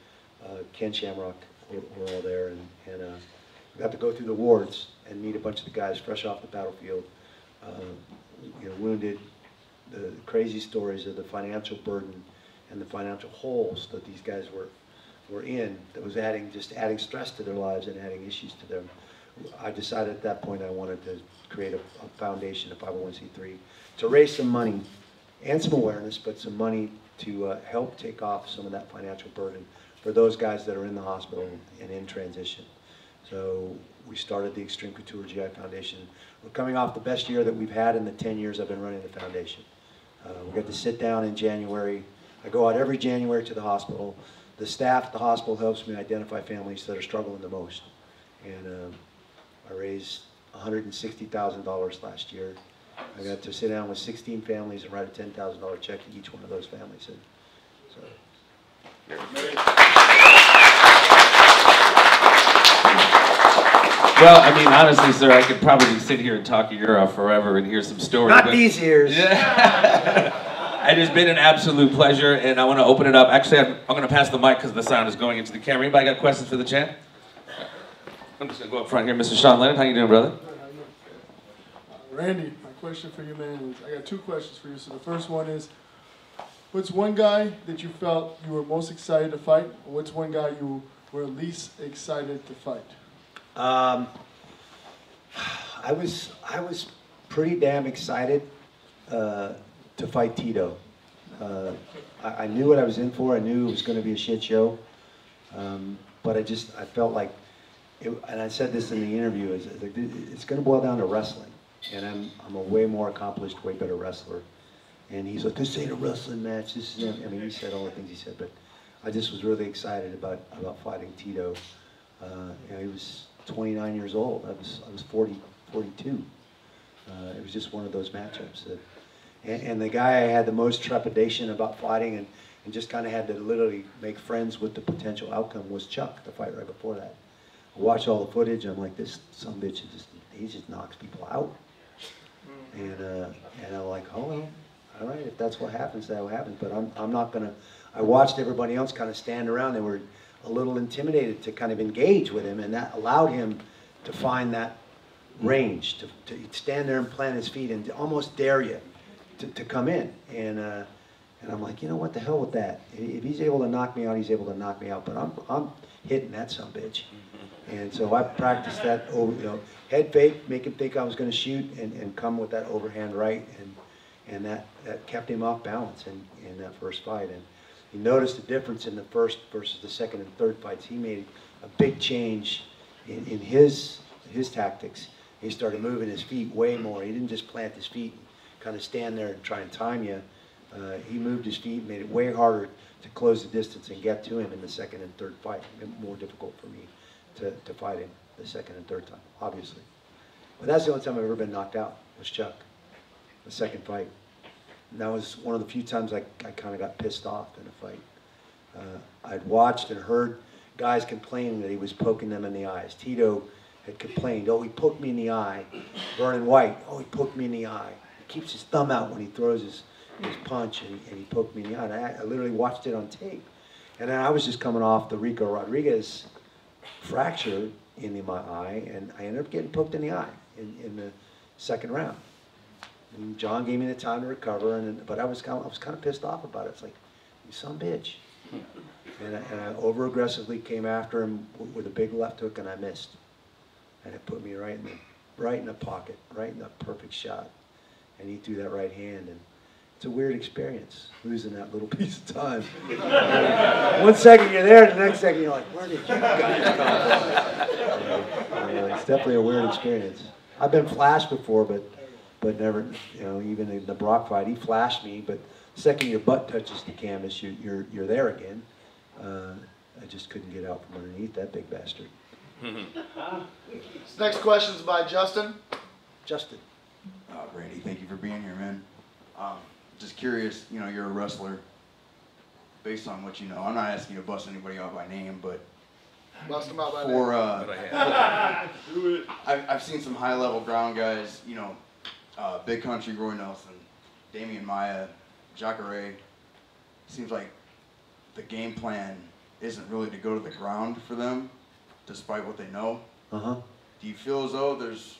uh, Ken Shamrock were, were all there, and, and uh, we got to go through the wards and meet a bunch of the guys fresh off the battlefield, uh, you know, wounded. The crazy stories of the financial burden and the financial holes that these guys were were in that was adding just adding stress to their lives and adding issues to them. I decided at that point I wanted to create a, a foundation, a 501c3, to raise some money and some awareness, but some money to uh, help take off some of that financial burden for those guys that are in the hospital and in transition. So we started the Xtreme Couture GI Foundation. We're coming off the best year that we've had in the 10 years I've been running the foundation. Uh, we got to sit down in January. I go out every January to the hospital. The staff at the hospital helps me identify families that are struggling the most. And um, I raised $160,000 last year. I got to sit down with 16 families and write a $10,000 check to each one of those families. And so Well, I mean, honestly, sir, I could probably sit here and talk your ear off forever and hear some stories. not but- these ears. It has been an absolute pleasure, and I want to open it up. Actually, I'm, I'm going to pass the mic because the sound is going into the camera. Anybody got questions for the champ? I'm just going to go up front here. Mr. Sean Lennon, how you doing, brother? Good. How you? Randy, my question for you, man, is I got two questions for you. So the first one is, what's one guy that you felt you were most excited to fight? Or what's one guy you were least excited to fight? Um, I was I was pretty damn excited uh, to fight Tito. Uh, I, I knew what I was in for. I knew it was going to be a shit show, um, but I just I felt like, it, and I said this in the interview, is it's going to boil down to wrestling, and I'm I'm a way more accomplished, way better wrestler. And he's like, this ain't a wrestling match. This is, I mean, he said all the things he said, but I just was really excited about about fighting Tito. Uh, you know, he was 29 years old. I was I was 40, 42. Uh, it was just one of those matchups. That, and, and the guy I had the most trepidation about fighting and, and just kind of had to literally make friends with the potential outcome was Chuck, the fight right before that. I watched all the footage. I'm like, this some bitch just he just knocks people out. And uh, and I'm like, oh well, all right, if that's what happens, that will happen. But I'm I'm not gonna. I watched everybody else kind of stand around. They were a little intimidated to kind of engage with him, and that allowed him to find that range, to, to stand there and plant his feet and almost dare you to, to come in. And, uh, and I'm like, you know what, the hell with that. If he's able to knock me out, he's able to knock me out. But I'm, I'm hitting that some bitch. And so I practiced that over, you know, head fake, make him think I was going to shoot, and, and come with that overhand right, and and that, that kept him off balance in, in that first fight. And he noticed the difference in the first versus the second and third fights. He made a big change in, in his his tactics. He started moving his feet way more. He didn't just plant his feet, and kind of stand there and try and time you. Uh, he moved his feet, made it way harder to close the distance and get to him in the second and third fight. More difficult for me to, to fight him the second and third time, obviously. But that's the only time I've ever been knocked out, was Chuck, the second fight. And that was one of the few times I, I kind of got pissed off in a fight. Uh, I'd watched and heard guys complaining that he was poking them in the eyes. Tito had complained, oh, he poked me in the eye. Vernon White, oh, he poked me in the eye. He keeps his thumb out when he throws his, his punch, and, and he poked me in the eye. I, I literally watched it on tape. And then I was just coming off the Ricco Rodriguez fracture in my eye, and I ended up getting poked in the eye in, in the second round. And John gave me the time to recover, and but I was kind of, I was kind of pissed off about it. It's like, you son bitch. And I, and I over aggressively came after him with a big left hook, and I missed. And it put me right in the right in the pocket, right in the perfect shot. And he threw that right hand, and it's a weird experience losing that little piece of time. One second you're there, the next second you're like, where did you guys come from? It's definitely a weird experience. I've been flashed before, but but never, you know, even in the Brock fight, he flashed me. But the second your butt touches the canvas, you, you're you're there again. Uh, I just couldn't get out from underneath that big bastard. This next is by Justin. Justin, Uh, Randy, thank you for being here, man. Um, just curious, you know, you're a wrestler. Based on what you know, I'm not asking you to bust anybody out by name, but Bust him out by for name. uh, I have. I've, I've seen some high-level ground guys, you know, uh, Big Country, Roy Nelson, Demian Maia, Jacare. Seems like the game plan isn't really to go to the ground for them, despite what they know. uh huh. Do you feel as though there's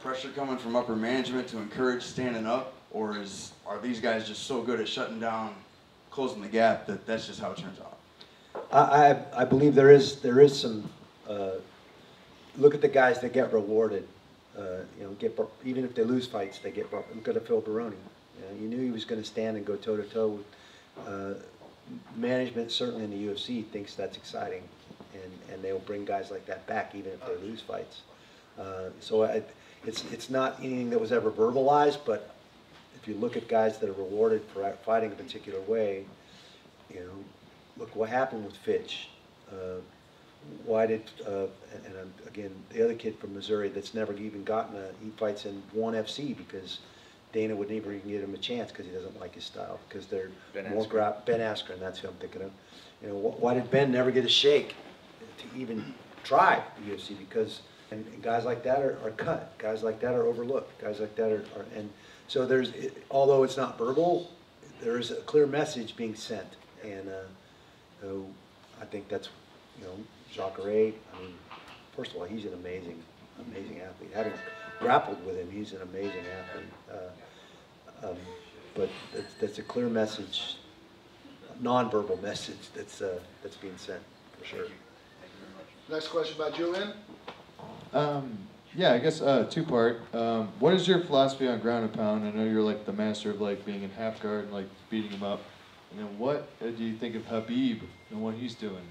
pressure coming from upper management to encourage standing up, or is are these guys just so good at shutting down, closing the gap that that's just how it turns out? I, I, I believe there is, there is some, uh, look at the guys that get rewarded, uh, you know, get, even if they lose fights, they get, look at Phil Baroni. You know, you knew he was gonna stand and go toe to toe with, uh, management, certainly in the UFC, thinks that's exciting. And, and they'll bring guys like that back even if they lose fights. Uh, so I, it's, it's not anything that was ever verbalized, but if you look at guys that are rewarded for fighting a particular way, you know, look what happened with Fitch. Uh, why did, uh, and, and again, the other kid from Missouri that's never even gotten a, he fights in one FC because Dana would never even give him a chance because he doesn't like his style because they're Ben more Askren. gra- Ben Askren, that's who I'm thinking of. You know, wh- why did Ben never get a shake to even try the UFC? Because and, and guys like that are, are cut. Guys like that are overlooked. Guys like that are, are and so there's it, although it's not verbal, there is a clear message being sent, and uh, so I think that's you know Jacare. I mean, first of all, he's an amazing, amazing athlete. Having grappled with him, he's an amazing athlete. Uh, um, but that's, that's a clear message, nonverbal message that's uh, that's being sent for sure. Next question by Julian. Um, yeah, I guess uh, two part. Um, what is your philosophy on ground and pound? I know you're like the master of like being in half guard and like beating him up. And then what uh, do you think of Khabib and what he's doing?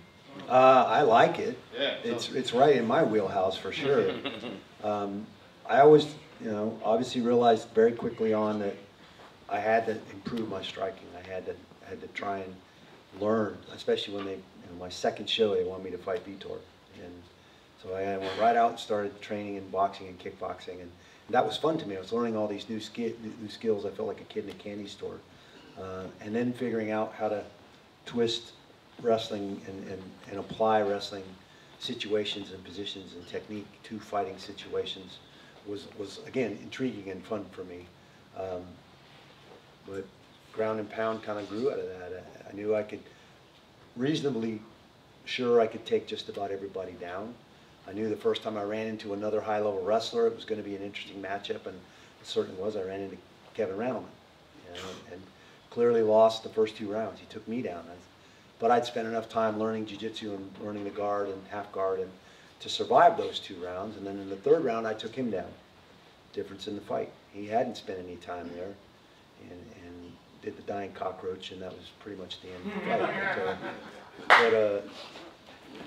Uh, I like it. Yeah. It's, it's right in my wheelhouse for sure. Um, I always, you know, obviously realized very quickly on that I had to improve my striking. I had to, had to try and learn, especially when they, you know, my second show, they wanted me to fight Vitor. And so I went right out and started training in boxing and kickboxing. And that was fun to me. I was learning all these new, ski- new skills. I felt like a kid in a candy store. Uh, and then figuring out how to twist wrestling and, and, and apply wrestling situations and positions and technique to fighting situations was, was again, intriguing and fun for me. Um, but ground and pound kind of grew out of that. I, I knew I could reasonably sure I could take just about everybody down. I knew the first time I ran into another high-level wrestler, it was gonna be an interesting matchup, and it certainly was. I ran into Kevin Randleman, know, and clearly lost the first two rounds. He took me down. I- But I'd spent enough time learning jujitsu and learning the guard and half guard and to survive those two rounds. And then in the third round, I took him down. Difference in the fight. He hadn't spent any time there and, and did the dying cockroach, and that was pretty much the end of the fight. But, uh, but uh,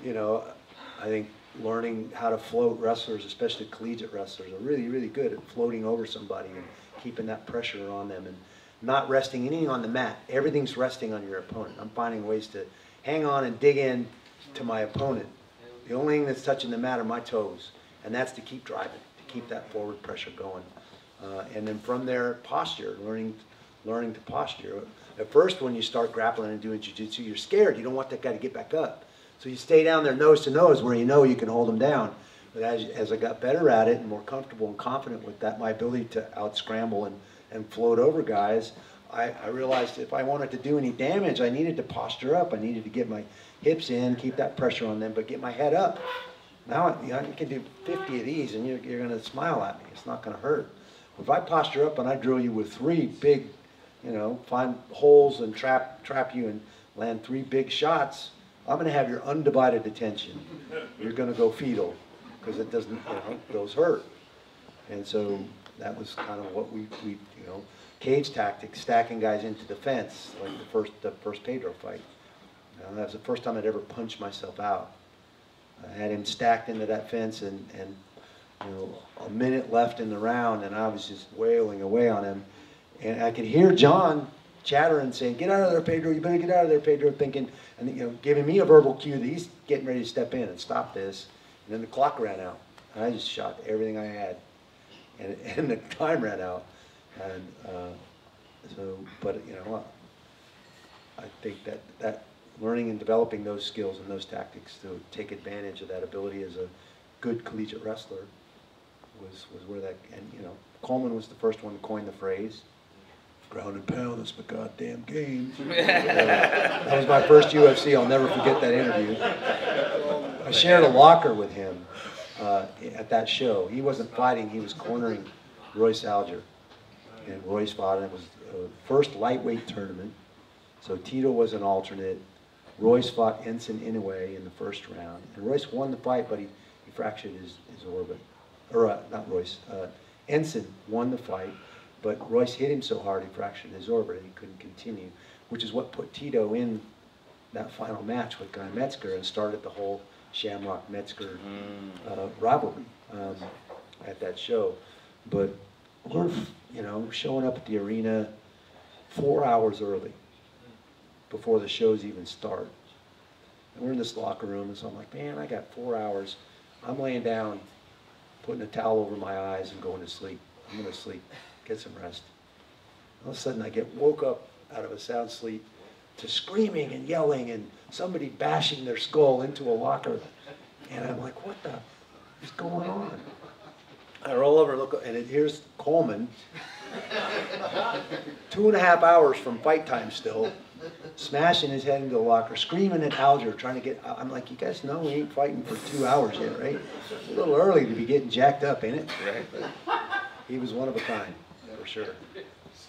you know, I think learning how to float wrestlers, especially collegiate wrestlers, are really, really good at floating over somebody and keeping that pressure on them and not resting anything on the mat. Everything's resting on your opponent. I'm finding ways to hang on and dig in to my opponent. The only thing that's touching the mat are my toes, and that's to keep driving, to keep that forward pressure going. Uh, and then from there, posture, learning, learning to posture. At first, when you start grappling and doing jujitsu, you're scared. You don't want that guy to get back up. So you stay down there nose to nose where you know you can hold him down. But as, as I got better at it and more comfortable and confident with that, my ability to out scramble and, and float over guys, I, I realized if I wanted to do any damage, I needed to posture up. I needed to get my hips in, keep that pressure on them, but get my head up. Now you, know, you can do 50 of these and you're, you're going to smile at me. It's not going to hurt. If I posture up and I drill you with three big, you know, find holes and trap trap you and land three big shots, I'm going to have your undivided attention. You're going to go fetal because it doesn't, you know, those hurt. And so that was kind of what we, we, you know, cage tactics, stacking guys into the fence, like the first, the first Pedro fight. You know, that was the first time I'd ever punched myself out. I had him stacked into that fence and, and you know, a minute left in the round, and I was just wailing away on him. And I could hear John chattering, saying, "Get out of there, Pedro! You better get out of there, Pedro!" Thinking, and you know, giving me a verbal cue that he's getting ready to step in and stop this. And then the clock ran out, and I just shot everything I had, and, and the time ran out. And uh, so, but you know what? I think that that learning and developing those skills and those tactics to take advantage of that ability as a good collegiate wrestler was, was where that, and you know, Coleman was the first one to coin the phrase, ground and pound, that's my goddamn game. Uh, that was my first UFC, I'll never forget that interview. I shared a locker with him uh, at that show. He wasn't fighting, he was cornering Royce Alger. And Royce fought, and it was uh, first lightweight tournament. So Tito was an alternate. Royce fought Enson Inoue in the first round. And Royce won the fight, but he, he fractured his, his orbit. Or, uh, not Royce, uh, Enson won the fight, but Royce hit him so hard he fractured his orbit and he couldn't continue, which is what put Tito in that final match with Guy Mezger and started the whole Shamrock Mezger uh, rivalry um, at that show. But we're, you know, showing up at the arena four hours early before the shows even start. And we're in this locker room, and so I'm like, man, I got four hours. I'm laying down, putting a towel over my eyes and going to sleep. I'm going to sleep, get some rest. All of a sudden, I get woke up out of a sound sleep to screaming and yelling and somebody bashing their skull into a locker. And I'm like, what the is going on? I roll over, look, and it, here's Coleman, two and a half hours from fight time still, smashing his head into the locker, screaming at Alger, trying to get. I'm like, you guys know we ain't fighting for two hours yet, right? It's a little early to be getting jacked up, ain't it? Right. But he was one of a kind, for sure.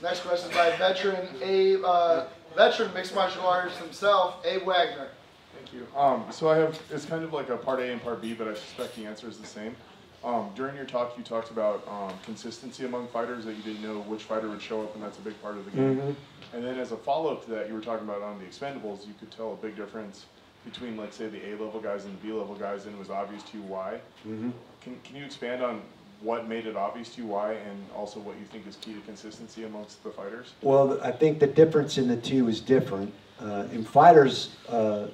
Next question by veteran Abe. uh, veteran mixed martial artist himself, Abe Wagner. Thank you. Um, so I have, it's kind of like a part A and part B, but I suspect the answer is the same. Um, during your talk, you talked about um, consistency among fighters, that you didn't know which fighter would show up, and that's a big part of the game. And then as a follow-up to that, you were talking about on the expendables, you could tell a big difference between, let's say, the A-level guys and the B-level guys, and it was obvious to you why. Mm-hmm. Can, can you expand on what made it obvious to you why, and also what you think is key to consistency amongst the fighters? Well, I think the difference in the two is different. Uh, in fighters, uh,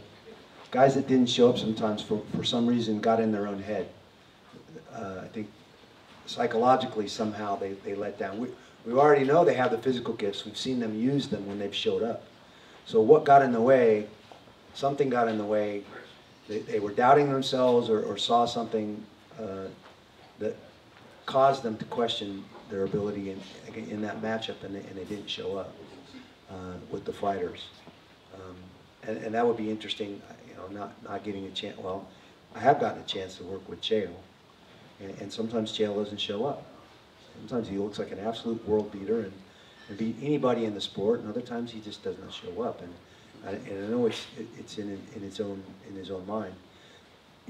guys that didn't show up sometimes for, for some reason got in their own head. Uh, I think psychologically somehow they, they let down. We, we already know they have the physical gifts. We've seen them use them when they've showed up. So what got in the way, something got in the way. They, they were doubting themselves or, or saw something uh, that caused them to question their ability in, in that matchup and they, and they didn't show up uh, with the fighters. Um, and, and that would be interesting, you know, not, not getting a chance, well, I have gotten a chance to work with Chael, and, and sometimes Chael doesn't show up. Sometimes he looks like an absolute world beater and, and beat anybody in the sport, and other times he just doesn't show up. And I, and I know it's it's in in his own in his own mind.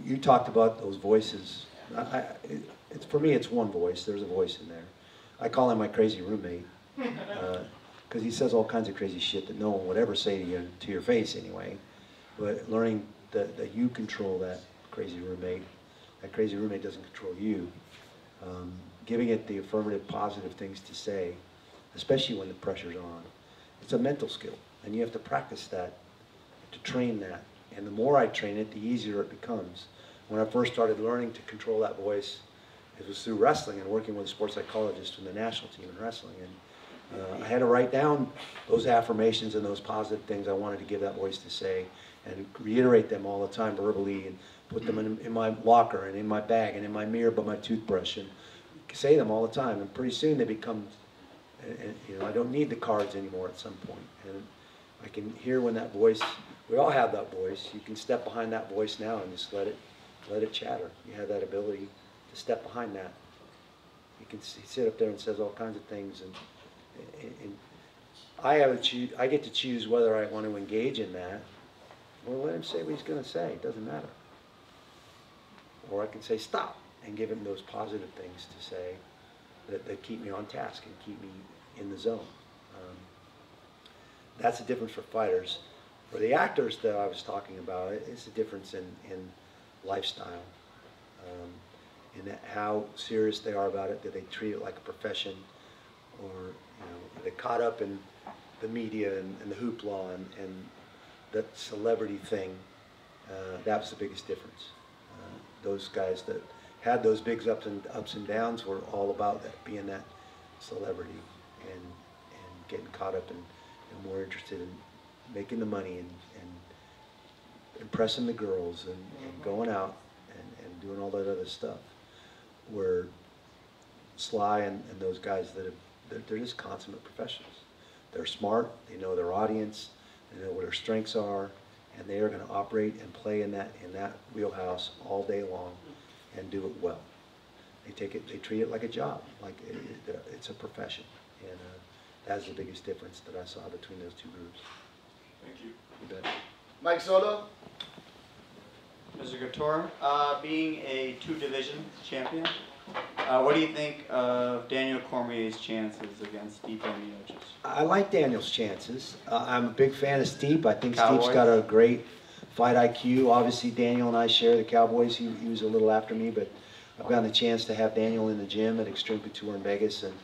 You talked about those voices. I, I, it's for me, it's one voice. There's a voice in there. I call him my crazy roommate because he says all kinds of crazy shit that no one would ever say to you to your face anyway. But learning that, that you control that crazy roommate, that crazy roommate doesn't control you. Um, giving it the affirmative, positive things to say, especially when the pressure's on. It's a mental skill, and you have to practice that, to train that. And the more I train it, the easier it becomes. When I first started learning to control that voice, it was through wrestling and working with a sports psychologist from the national team in wrestling. And uh, I had to write down those affirmations and those positive things I wanted to give that voice to say and reiterate them all the time verbally and put them in, in my locker and in my bag and in my mirror by my toothbrush and say them all the time. And pretty soon they become, and, you know, I don't need the cards anymore at some point. And I can hear when that voice, we all have that voice. You can step behind that voice now and just let it, let it chatter. You have that ability to step behind that. He can sit up there and says all kinds of things and, and, I have to choose, I get to choose whether I want to engage in that or let him say what he's gonna say, it doesn't matter. Or I can say, stop, and give him those positive things to say that, that keep me on task and keep me in the zone. Um, That's the difference for fighters. For the actors that I was talking about, it- it's a difference in, in lifestyle. Um, that how serious they are about it, that they treat it like a profession, or, you know, they caught up in the media and, and the hoopla and, and that celebrity thing, uh, that was the biggest difference. Uh, those guys that had those big ups and ups and downs were all about that, being that celebrity and and getting caught up and more interested in making the money and, and impressing the girls and, and going out and, and doing all that other stuff. Where Sly and, and those guys that have, they're, they're just consummate professionals. They're smart, they know their audience, they know what their strengths are, and they are going to operate and play in that in that wheelhouse all day long, and do it well. They take it, they treat it like a job, like it, it, it's a profession, and uh, that's the biggest difference that I saw between those two groups. Thank you. You bet. Mike Soto? Mr. Couture, uh, being a two-division champion, uh, what do you think of Daniel Cormier's chances against Stipe Miocic? I like Daniel's chances. Uh, I'm a big fan of Steve. I think Cowboys. Steve's got a great fight IQ. Obviously, Daniel and I share the Cowboys. He, he was a little after me, but I've gotten the chance to have Daniel in the gym at Xtreme Couture in Vegas and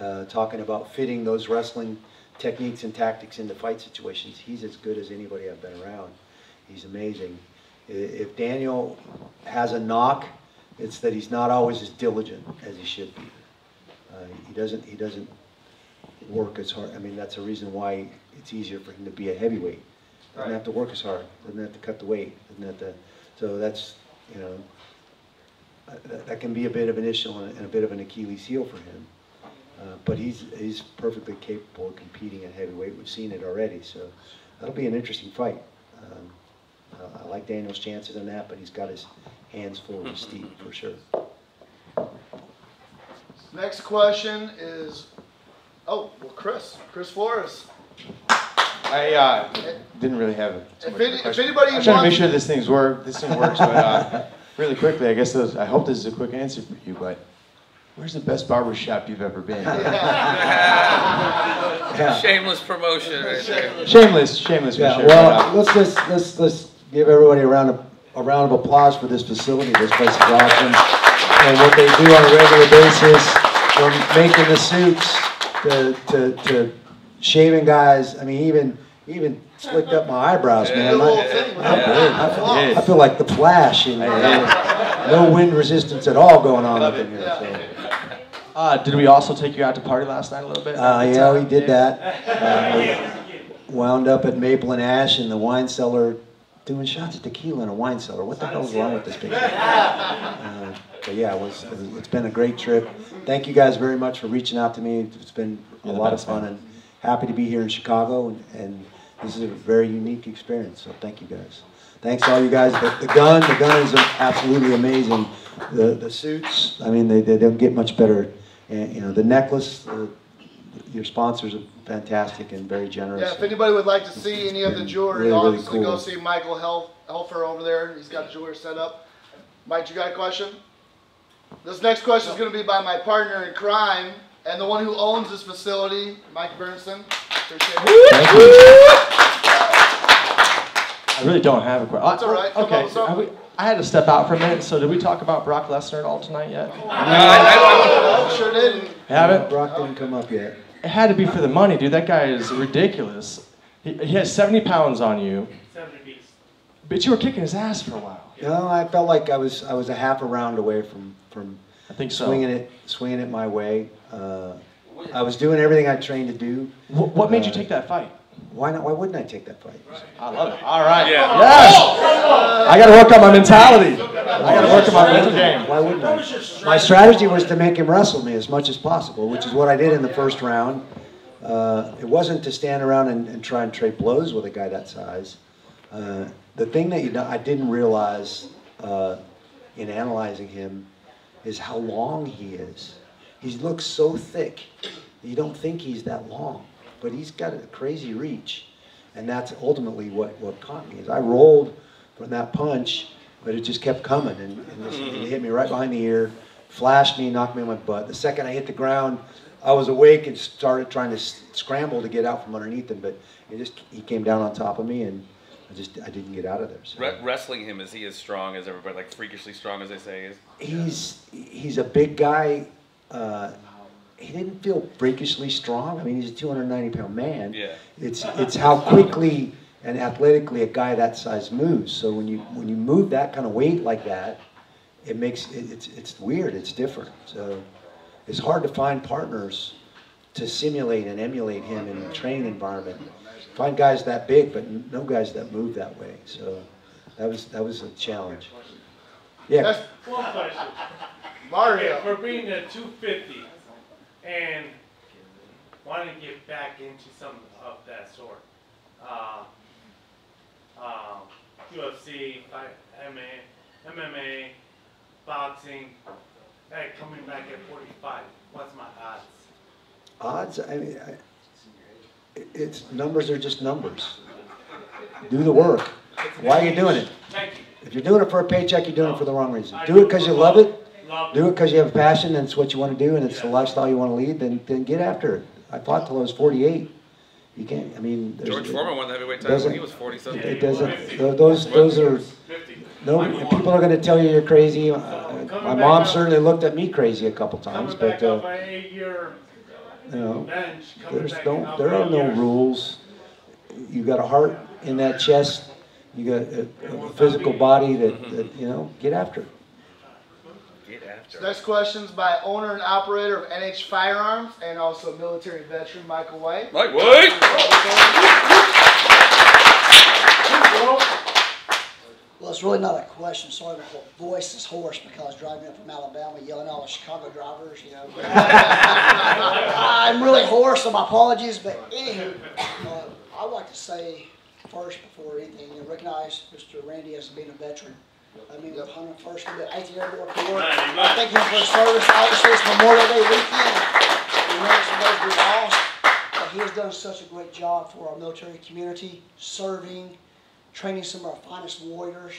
uh, talking about fitting those wrestling techniques and tactics into fight situations. He's as good as anybody I've been around. He's amazing. If Daniel has a knock, it's that he's not always as diligent as he should be. Uh, he doesn't. He doesn't work as hard. I mean, that's a reason why it's easier for him to be a heavyweight. Doesn't Right. have to work as hard. Doesn't have to cut the weight. Doesn't have to. So that's you know uh, that, that can be a bit of an issue and a, and a bit of an Achilles heel for him. Uh, but he's he's perfectly capable of competing at heavyweight. We've seen it already. So that'll be an interesting fight. Um, I, I like Daniel's chances on that, but he's got his hands full with Steve for sure. Next question is, oh, well, Chris, Chris Flores. I uh, didn't really have a. too If much any- if anybody I'm trying to make sure this thing's work. This thing works, but uh, really quickly, I guess those, I hope this is a quick answer for you. But where's the best barber shop you've ever been? Yeah. Shameless promotion right there. shameless, shameless for Yeah, sure. well, but, uh, let's just, let's, let's give everybody a round of, a round of applause for this facility. This place is awesome. And what they do on a regular basis, from making the suits to, to, to shaving guys, I mean, even, even slicked up my eyebrows, man. The whole I- thing, I- man. I feel- I feel like the Flash in there. No wind resistance at all going on up in here, so. Uh, did we also take you out to party last night a little bit? Uh, yeah, we did that. Uh, we wound up at Maple and Ash in the wine cellar, doing shots of tequila in a wine cellar. What the hell's wrong with this picture? Uh, but yeah, it was, it was- it's been a great trip. Thank you guys very much for reaching out to me. It's been a You're lot of fun man. and happy to be here in Chicago and, and this is a very unique experience. So thank you guys. thanks to all you guys. The, the gun, the gun is absolutely amazing. The the suits, I mean, they, they don't get much better. And you know, the necklace, uh, your sponsors are fantastic and very generous. Yeah, if anybody would like to see any of the jewelry, Really, really obviously go see Michael Hel- Helfer over there. He's got jewelry set up. Mike, you got a question? This next question is going to be by my partner in crime and the one who owns this facility, Mike Bernson. Appreciate. Thank you. I really don't have a question. That's all right. Oh, okay, on, we- I had to step out for a minute, so did we talk about Brock Lesnar at all tonight yet? No, I sure didn't. Haven't? Brock didn't come up yet. It had to be for the money, dude. That guy is ridiculous. He, he has 70 pounds on you. 70 beats. But you were kicking his ass for a while. No, I felt like I was I was a half a round away from from I think so. swinging it swinging it my way. Uh, I was doing everything I trained to do. What, what made you Uh, take that fight? Why not? Why wouldn't I take that fight? I love it. All right. Yeah. Yes. I got to work on my mentality. I got to work on my mental game. Why wouldn't I? My strategy was to make him wrestle me as much as possible, which is what I did in the first round. Uh, it wasn't to stand around and, and try and trade blows with a guy that size. Uh, the thing that you know, I didn't realize uh, in analyzing him is how long he is. He looks so thick. You don't think he's that long, but he's got a crazy reach, and that's ultimately what, what caught me. Is I rolled from that punch, but it just kept coming, and, and this- it hit me right behind the ear, flashed me, knocked me on my butt. The second I hit the ground, I was awake and started trying to scramble to get out from underneath him, but it just he came down on top of me, and I just I didn't get out of there. So. Re- wrestling him, is he as strong as everybody, like freakishly strong as they say is? he's he's a big guy. Uh, he didn't feel freakishly strong. I mean, he's a 290 pound man. Yeah. It's it's how quickly and athletically a guy that size moves. So when you when you move that kind of weight like that, it makes it, it's it's weird. It's different. So it's hard to find partners to simulate and emulate him in a training environment. Find guys that big, but no guys that move that way. So that was that was a challenge. Yeah. That's One question. Mario. For being a 250 and wanting to get back into some of that sort, uh, uh, UFC, MMA, MMA, boxing, hey, coming back at 45, what's my odds? Odds, I mean, I, it's, numbers are just numbers. Do the work. Why are you doing it? Thank you. If you're doing it for a paycheck, you're doing it for the wrong reason. Do it because you love it, do it because you have a passion and it's what you want to do and it's the lifestyle you want to lead, then, then get after it. I fought till I was forty-eight. You can't, I mean. there's- George Foreman won the heavyweight title when he was 40 something. It doesn't, tho- those, those are, no, and people are gonna tell you you're crazy. Uh, My mom certainly looked at me crazy a couple times, but, uh, my you know. There's no, there are no years. rules. You got a heart in that chest, you got a, a physical body that, that, you know, get after it. Get after it. Next question's by owner and operator of NH Firearms and also military veteran Michael White. Like, White! Well, it's really not a question. Sorry, my voice is hoarse because driving up from Alabama, yelling at all the Chicago drivers, you know. I'm really hoarse, so my apologies. But anywho, uh, I'd like to say first, before anything, you recognize Mr. Randy as being a veteran. I mean, with 101st and the 18th Airborne Corps. I thank him for his service. Obviously, it's Memorial Day weekend. We know some days we lost, but he has done such a great job for our military community, serving, training some of our finest warriors,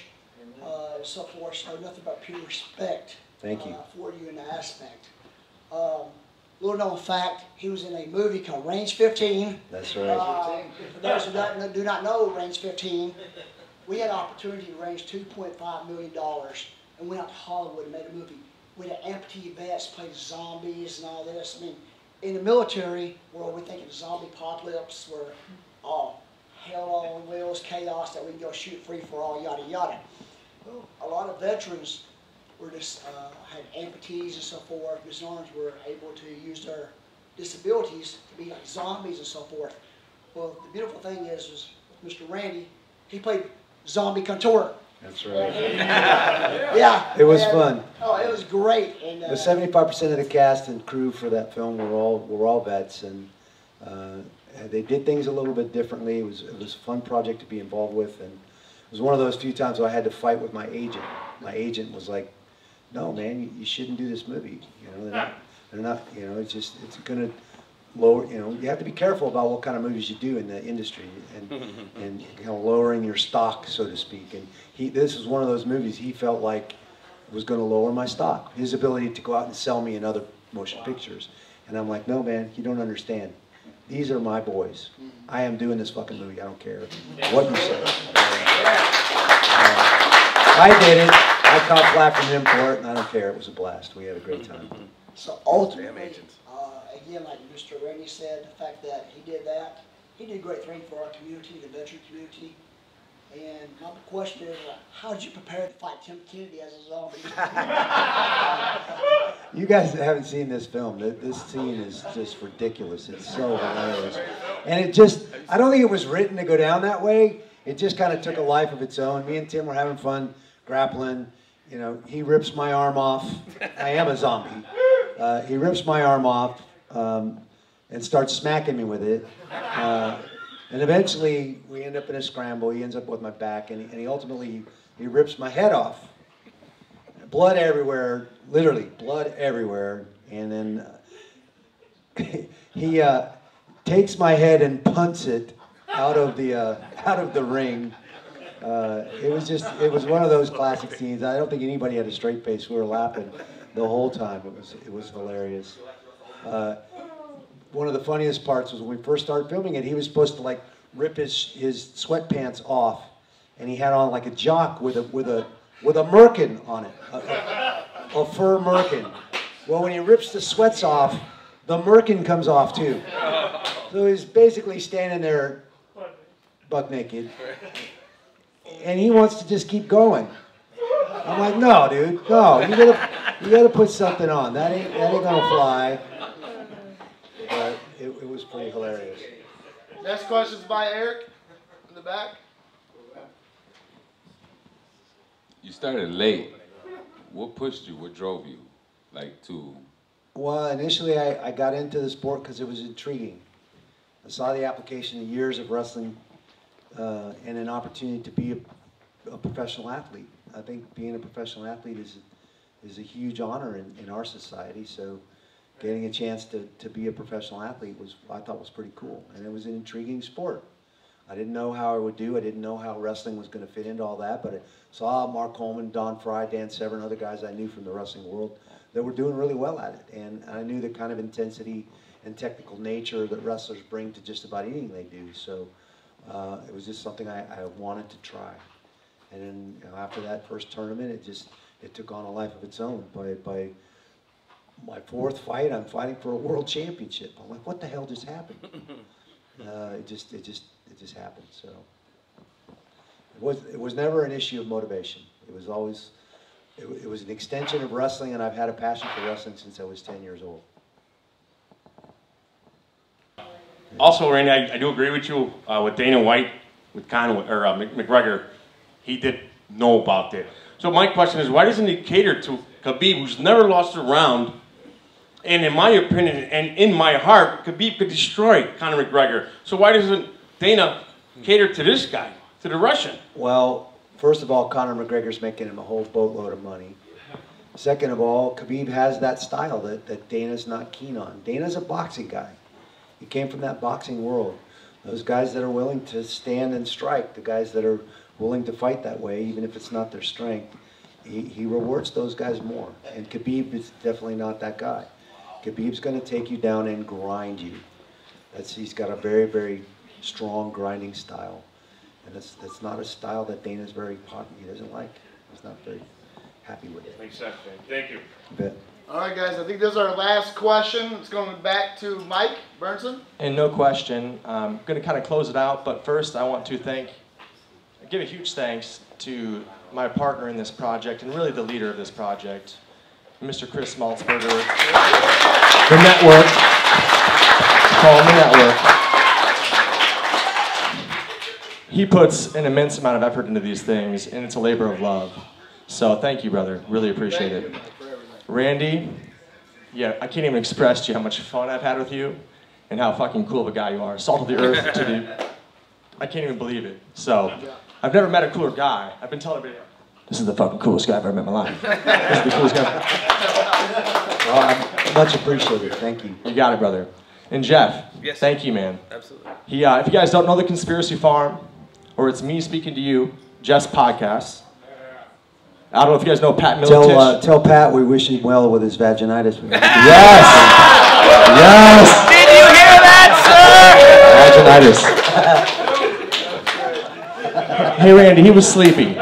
uh, and so forth. So nothing but pure respect. Thank you. uh, for you in that aspect. Um, little known fact, he was in a movie called Range 15. That's right. Uh, for those who do not know Range 15, we had an opportunity to raise $2.5 million and went out to Hollywood and made a movie. We had amputee vets play zombies and all this. I mean, in the military world, we think of zombie apocalypse where all hell on wheels, chaos, that we can go shoot free for all, yada yada. A lot of veterans were just uh, had amputees and so forth. Disarms were able to use their disabilities to be like zombies and so forth. Well, the beautiful thing is, is Mr. Randy, he played zombie Couture. That's right. Yeah. It was and- fun. Oh, it was great. And uh, The seventy-five percent of the cast and crew for that film were all, were all vets and, uh, they did things a little bit differently. It was, it was a fun project to be involved with and it was one of those few times where I had to fight with my agent. My agent was like, "No, man, you, you shouldn't do this movie. You know, they're not, they're not. You know, it's just it's gonna lower. You know, you have to be careful about what kind of movies you do in the industry, and and you know, lowering your stock, so to speak. And he, this was one of those movies he felt like was going to lower my stock, his ability to go out and sell me in other motion pictures. And I'm like, no, man, you don't understand. These are my boys. I am doing this fucking movie. I don't care what you say. Uh, I did it. I caught flack from him for it, and I don't care. It was a blast. We had a great time. So ultimately, uh, again, like Mr. Randy said, the fact that he did that, he did a great thing for our community, the veteran community. And my question is, uh, how did you prepare to fight Tim Kennedy as a zombie? You guys haven't seen this film. This scene is just ridiculous. It's so hilarious. And it just, I don't think it was written to go down that way. It just kind of took a life of its own. Me and Tim were having fun grappling. You know, he rips my arm off. I am a zombie. Uh, he rips my arm off um, and starts smacking me with it. Uh, and eventually, we end up in a scramble. He ends up with my back, and he, and he ultimately he rips my head off blood everywhere, literally blood everywhere. And then uh, he uh, takes my head and punts it out of the uh, out of the ring. Uh, it was just it was one of those classic scenes. I don't think anybody had a straight face. We were laughing the whole time. It was it was hilarious. Uh, one of the funniest parts was when we first started filming it. He was supposed to like rip his his sweatpants off, and he had on like a jock with a with a with a merkin on it, a, a, a fur merkin. Well, when he rips the sweats off, the merkin comes off too. So he's basically standing there, buck naked, and he wants to just keep going. I'm like, no, dude, no. You gotta, you gotta put something on. That ain't, that ain't gonna fly. But it, it was pretty hilarious. Next question is by Eric in the back. You started late. What pushed you? What drove you? Like to Well, initially I, I got into the sport because it was intriguing. I saw the application of years of wrestling uh, and an opportunity to be a, a professional athlete. I think being a professional athlete is is a huge honor in, in our society. So getting a chance to, to be a professional athlete was I thought was pretty cool. And it was an intriguing sport. I didn't know how I would do. I didn't know how wrestling was going to fit into all that. But I saw Mark Coleman, Don Frye, Dan Severn, other guys I knew from the wrestling world that were doing really well at it. And I knew the kind of intensity and technical nature that wrestlers bring to just about anything they do. So uh, it was just something I, I wanted to try. And then you know, after that first tournament, it just it took on a life of its own. By by my fourth fight, I'm fighting for a world championship. I'm like, what the hell just happened? Uh, it just it just it just happened. So it was it was never an issue of motivation. It was always it, it was an extension of wrestling, and I've had a passion for wrestling since I was 10 years old. Also, Randy, I, I do agree with you uh, with Dana White, with Conway or uh, McGregor. He did know about it. So my question is, why doesn't he cater to Khabib, who's never lost a round? And in my opinion, and in my heart, Khabib could destroy Conor McGregor. So why doesn't Dana cater to this guy, to the Russian? Well, first of all, Conor McGregor's making him a whole boatload of money. Second of all, Khabib has that style that, that Dana's not keen on. Dana's a boxing guy. He came from that boxing world. Those guys that are willing to stand and strike, the guys that are willing to fight that way, even if it's not their strength, he, he rewards those guys more. And Khabib is definitely not that guy. Khabib's going to take you down and grind you. That's, he's got a very, very strong grinding style. And that's, that's not a style that Dana's very hot, he doesn't like. He's not very happy with it. Makes sense, man. Thank you. You. All right, guys. I think this is our last question. It's going back to Mike Burnson. And no question, um, I'm going to kind of close it out, but first I want to thank, give a huge thanks to my partner in this project and really the leader of this project, Mr. Chris Maltzberger, the network, call the network. He puts an immense amount of effort into these things, and it's a labor of love. So thank you, brother. Really appreciate it. Randy, yeah, I can't even express to you how much fun I've had with you and how fucking cool of a guy you are. Salt of the earth to the I can't even believe it. So, I've never met a cooler guy. I've been telling everybody, this is the fucking coolest guy I've ever met in my life. This is the coolest guy. Well, I'm much appreciated, thank you. You got it, brother. And Jeff, Yes. thank you, man. Absolutely. He, uh, if you guys don't know the Conspiracy Farm, or it's me speaking to you, Jeff's podcast. I don't know if you guys know Pat Miletich. Tell, uh, tell Pat we wish him well with his vaginitis. Yes. Yes. Did you hear that, sir? Vaginitis. hey, Randy, he was sleepy.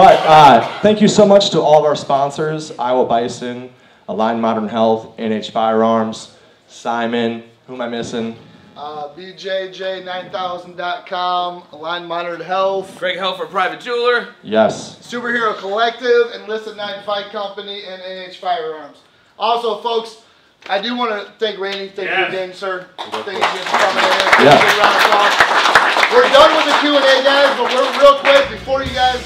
But uh, thank you so much to all of our sponsors Iowa Bison, Align Modern Health, NH Firearms, Simon, who am I missing? Uh, BJJ9000.com, Align Modern Health, Greg Helfer, private jeweler. Yes. Superhero Collective, Enlisted Nine Fight Company, and NH Firearms. Also, folks, I do want to thank Randy. Thank you Yes. again, sir. Thank you again for coming in. Yeah. Round of. We're done with the Q&A, guys, but we're real quick before you guys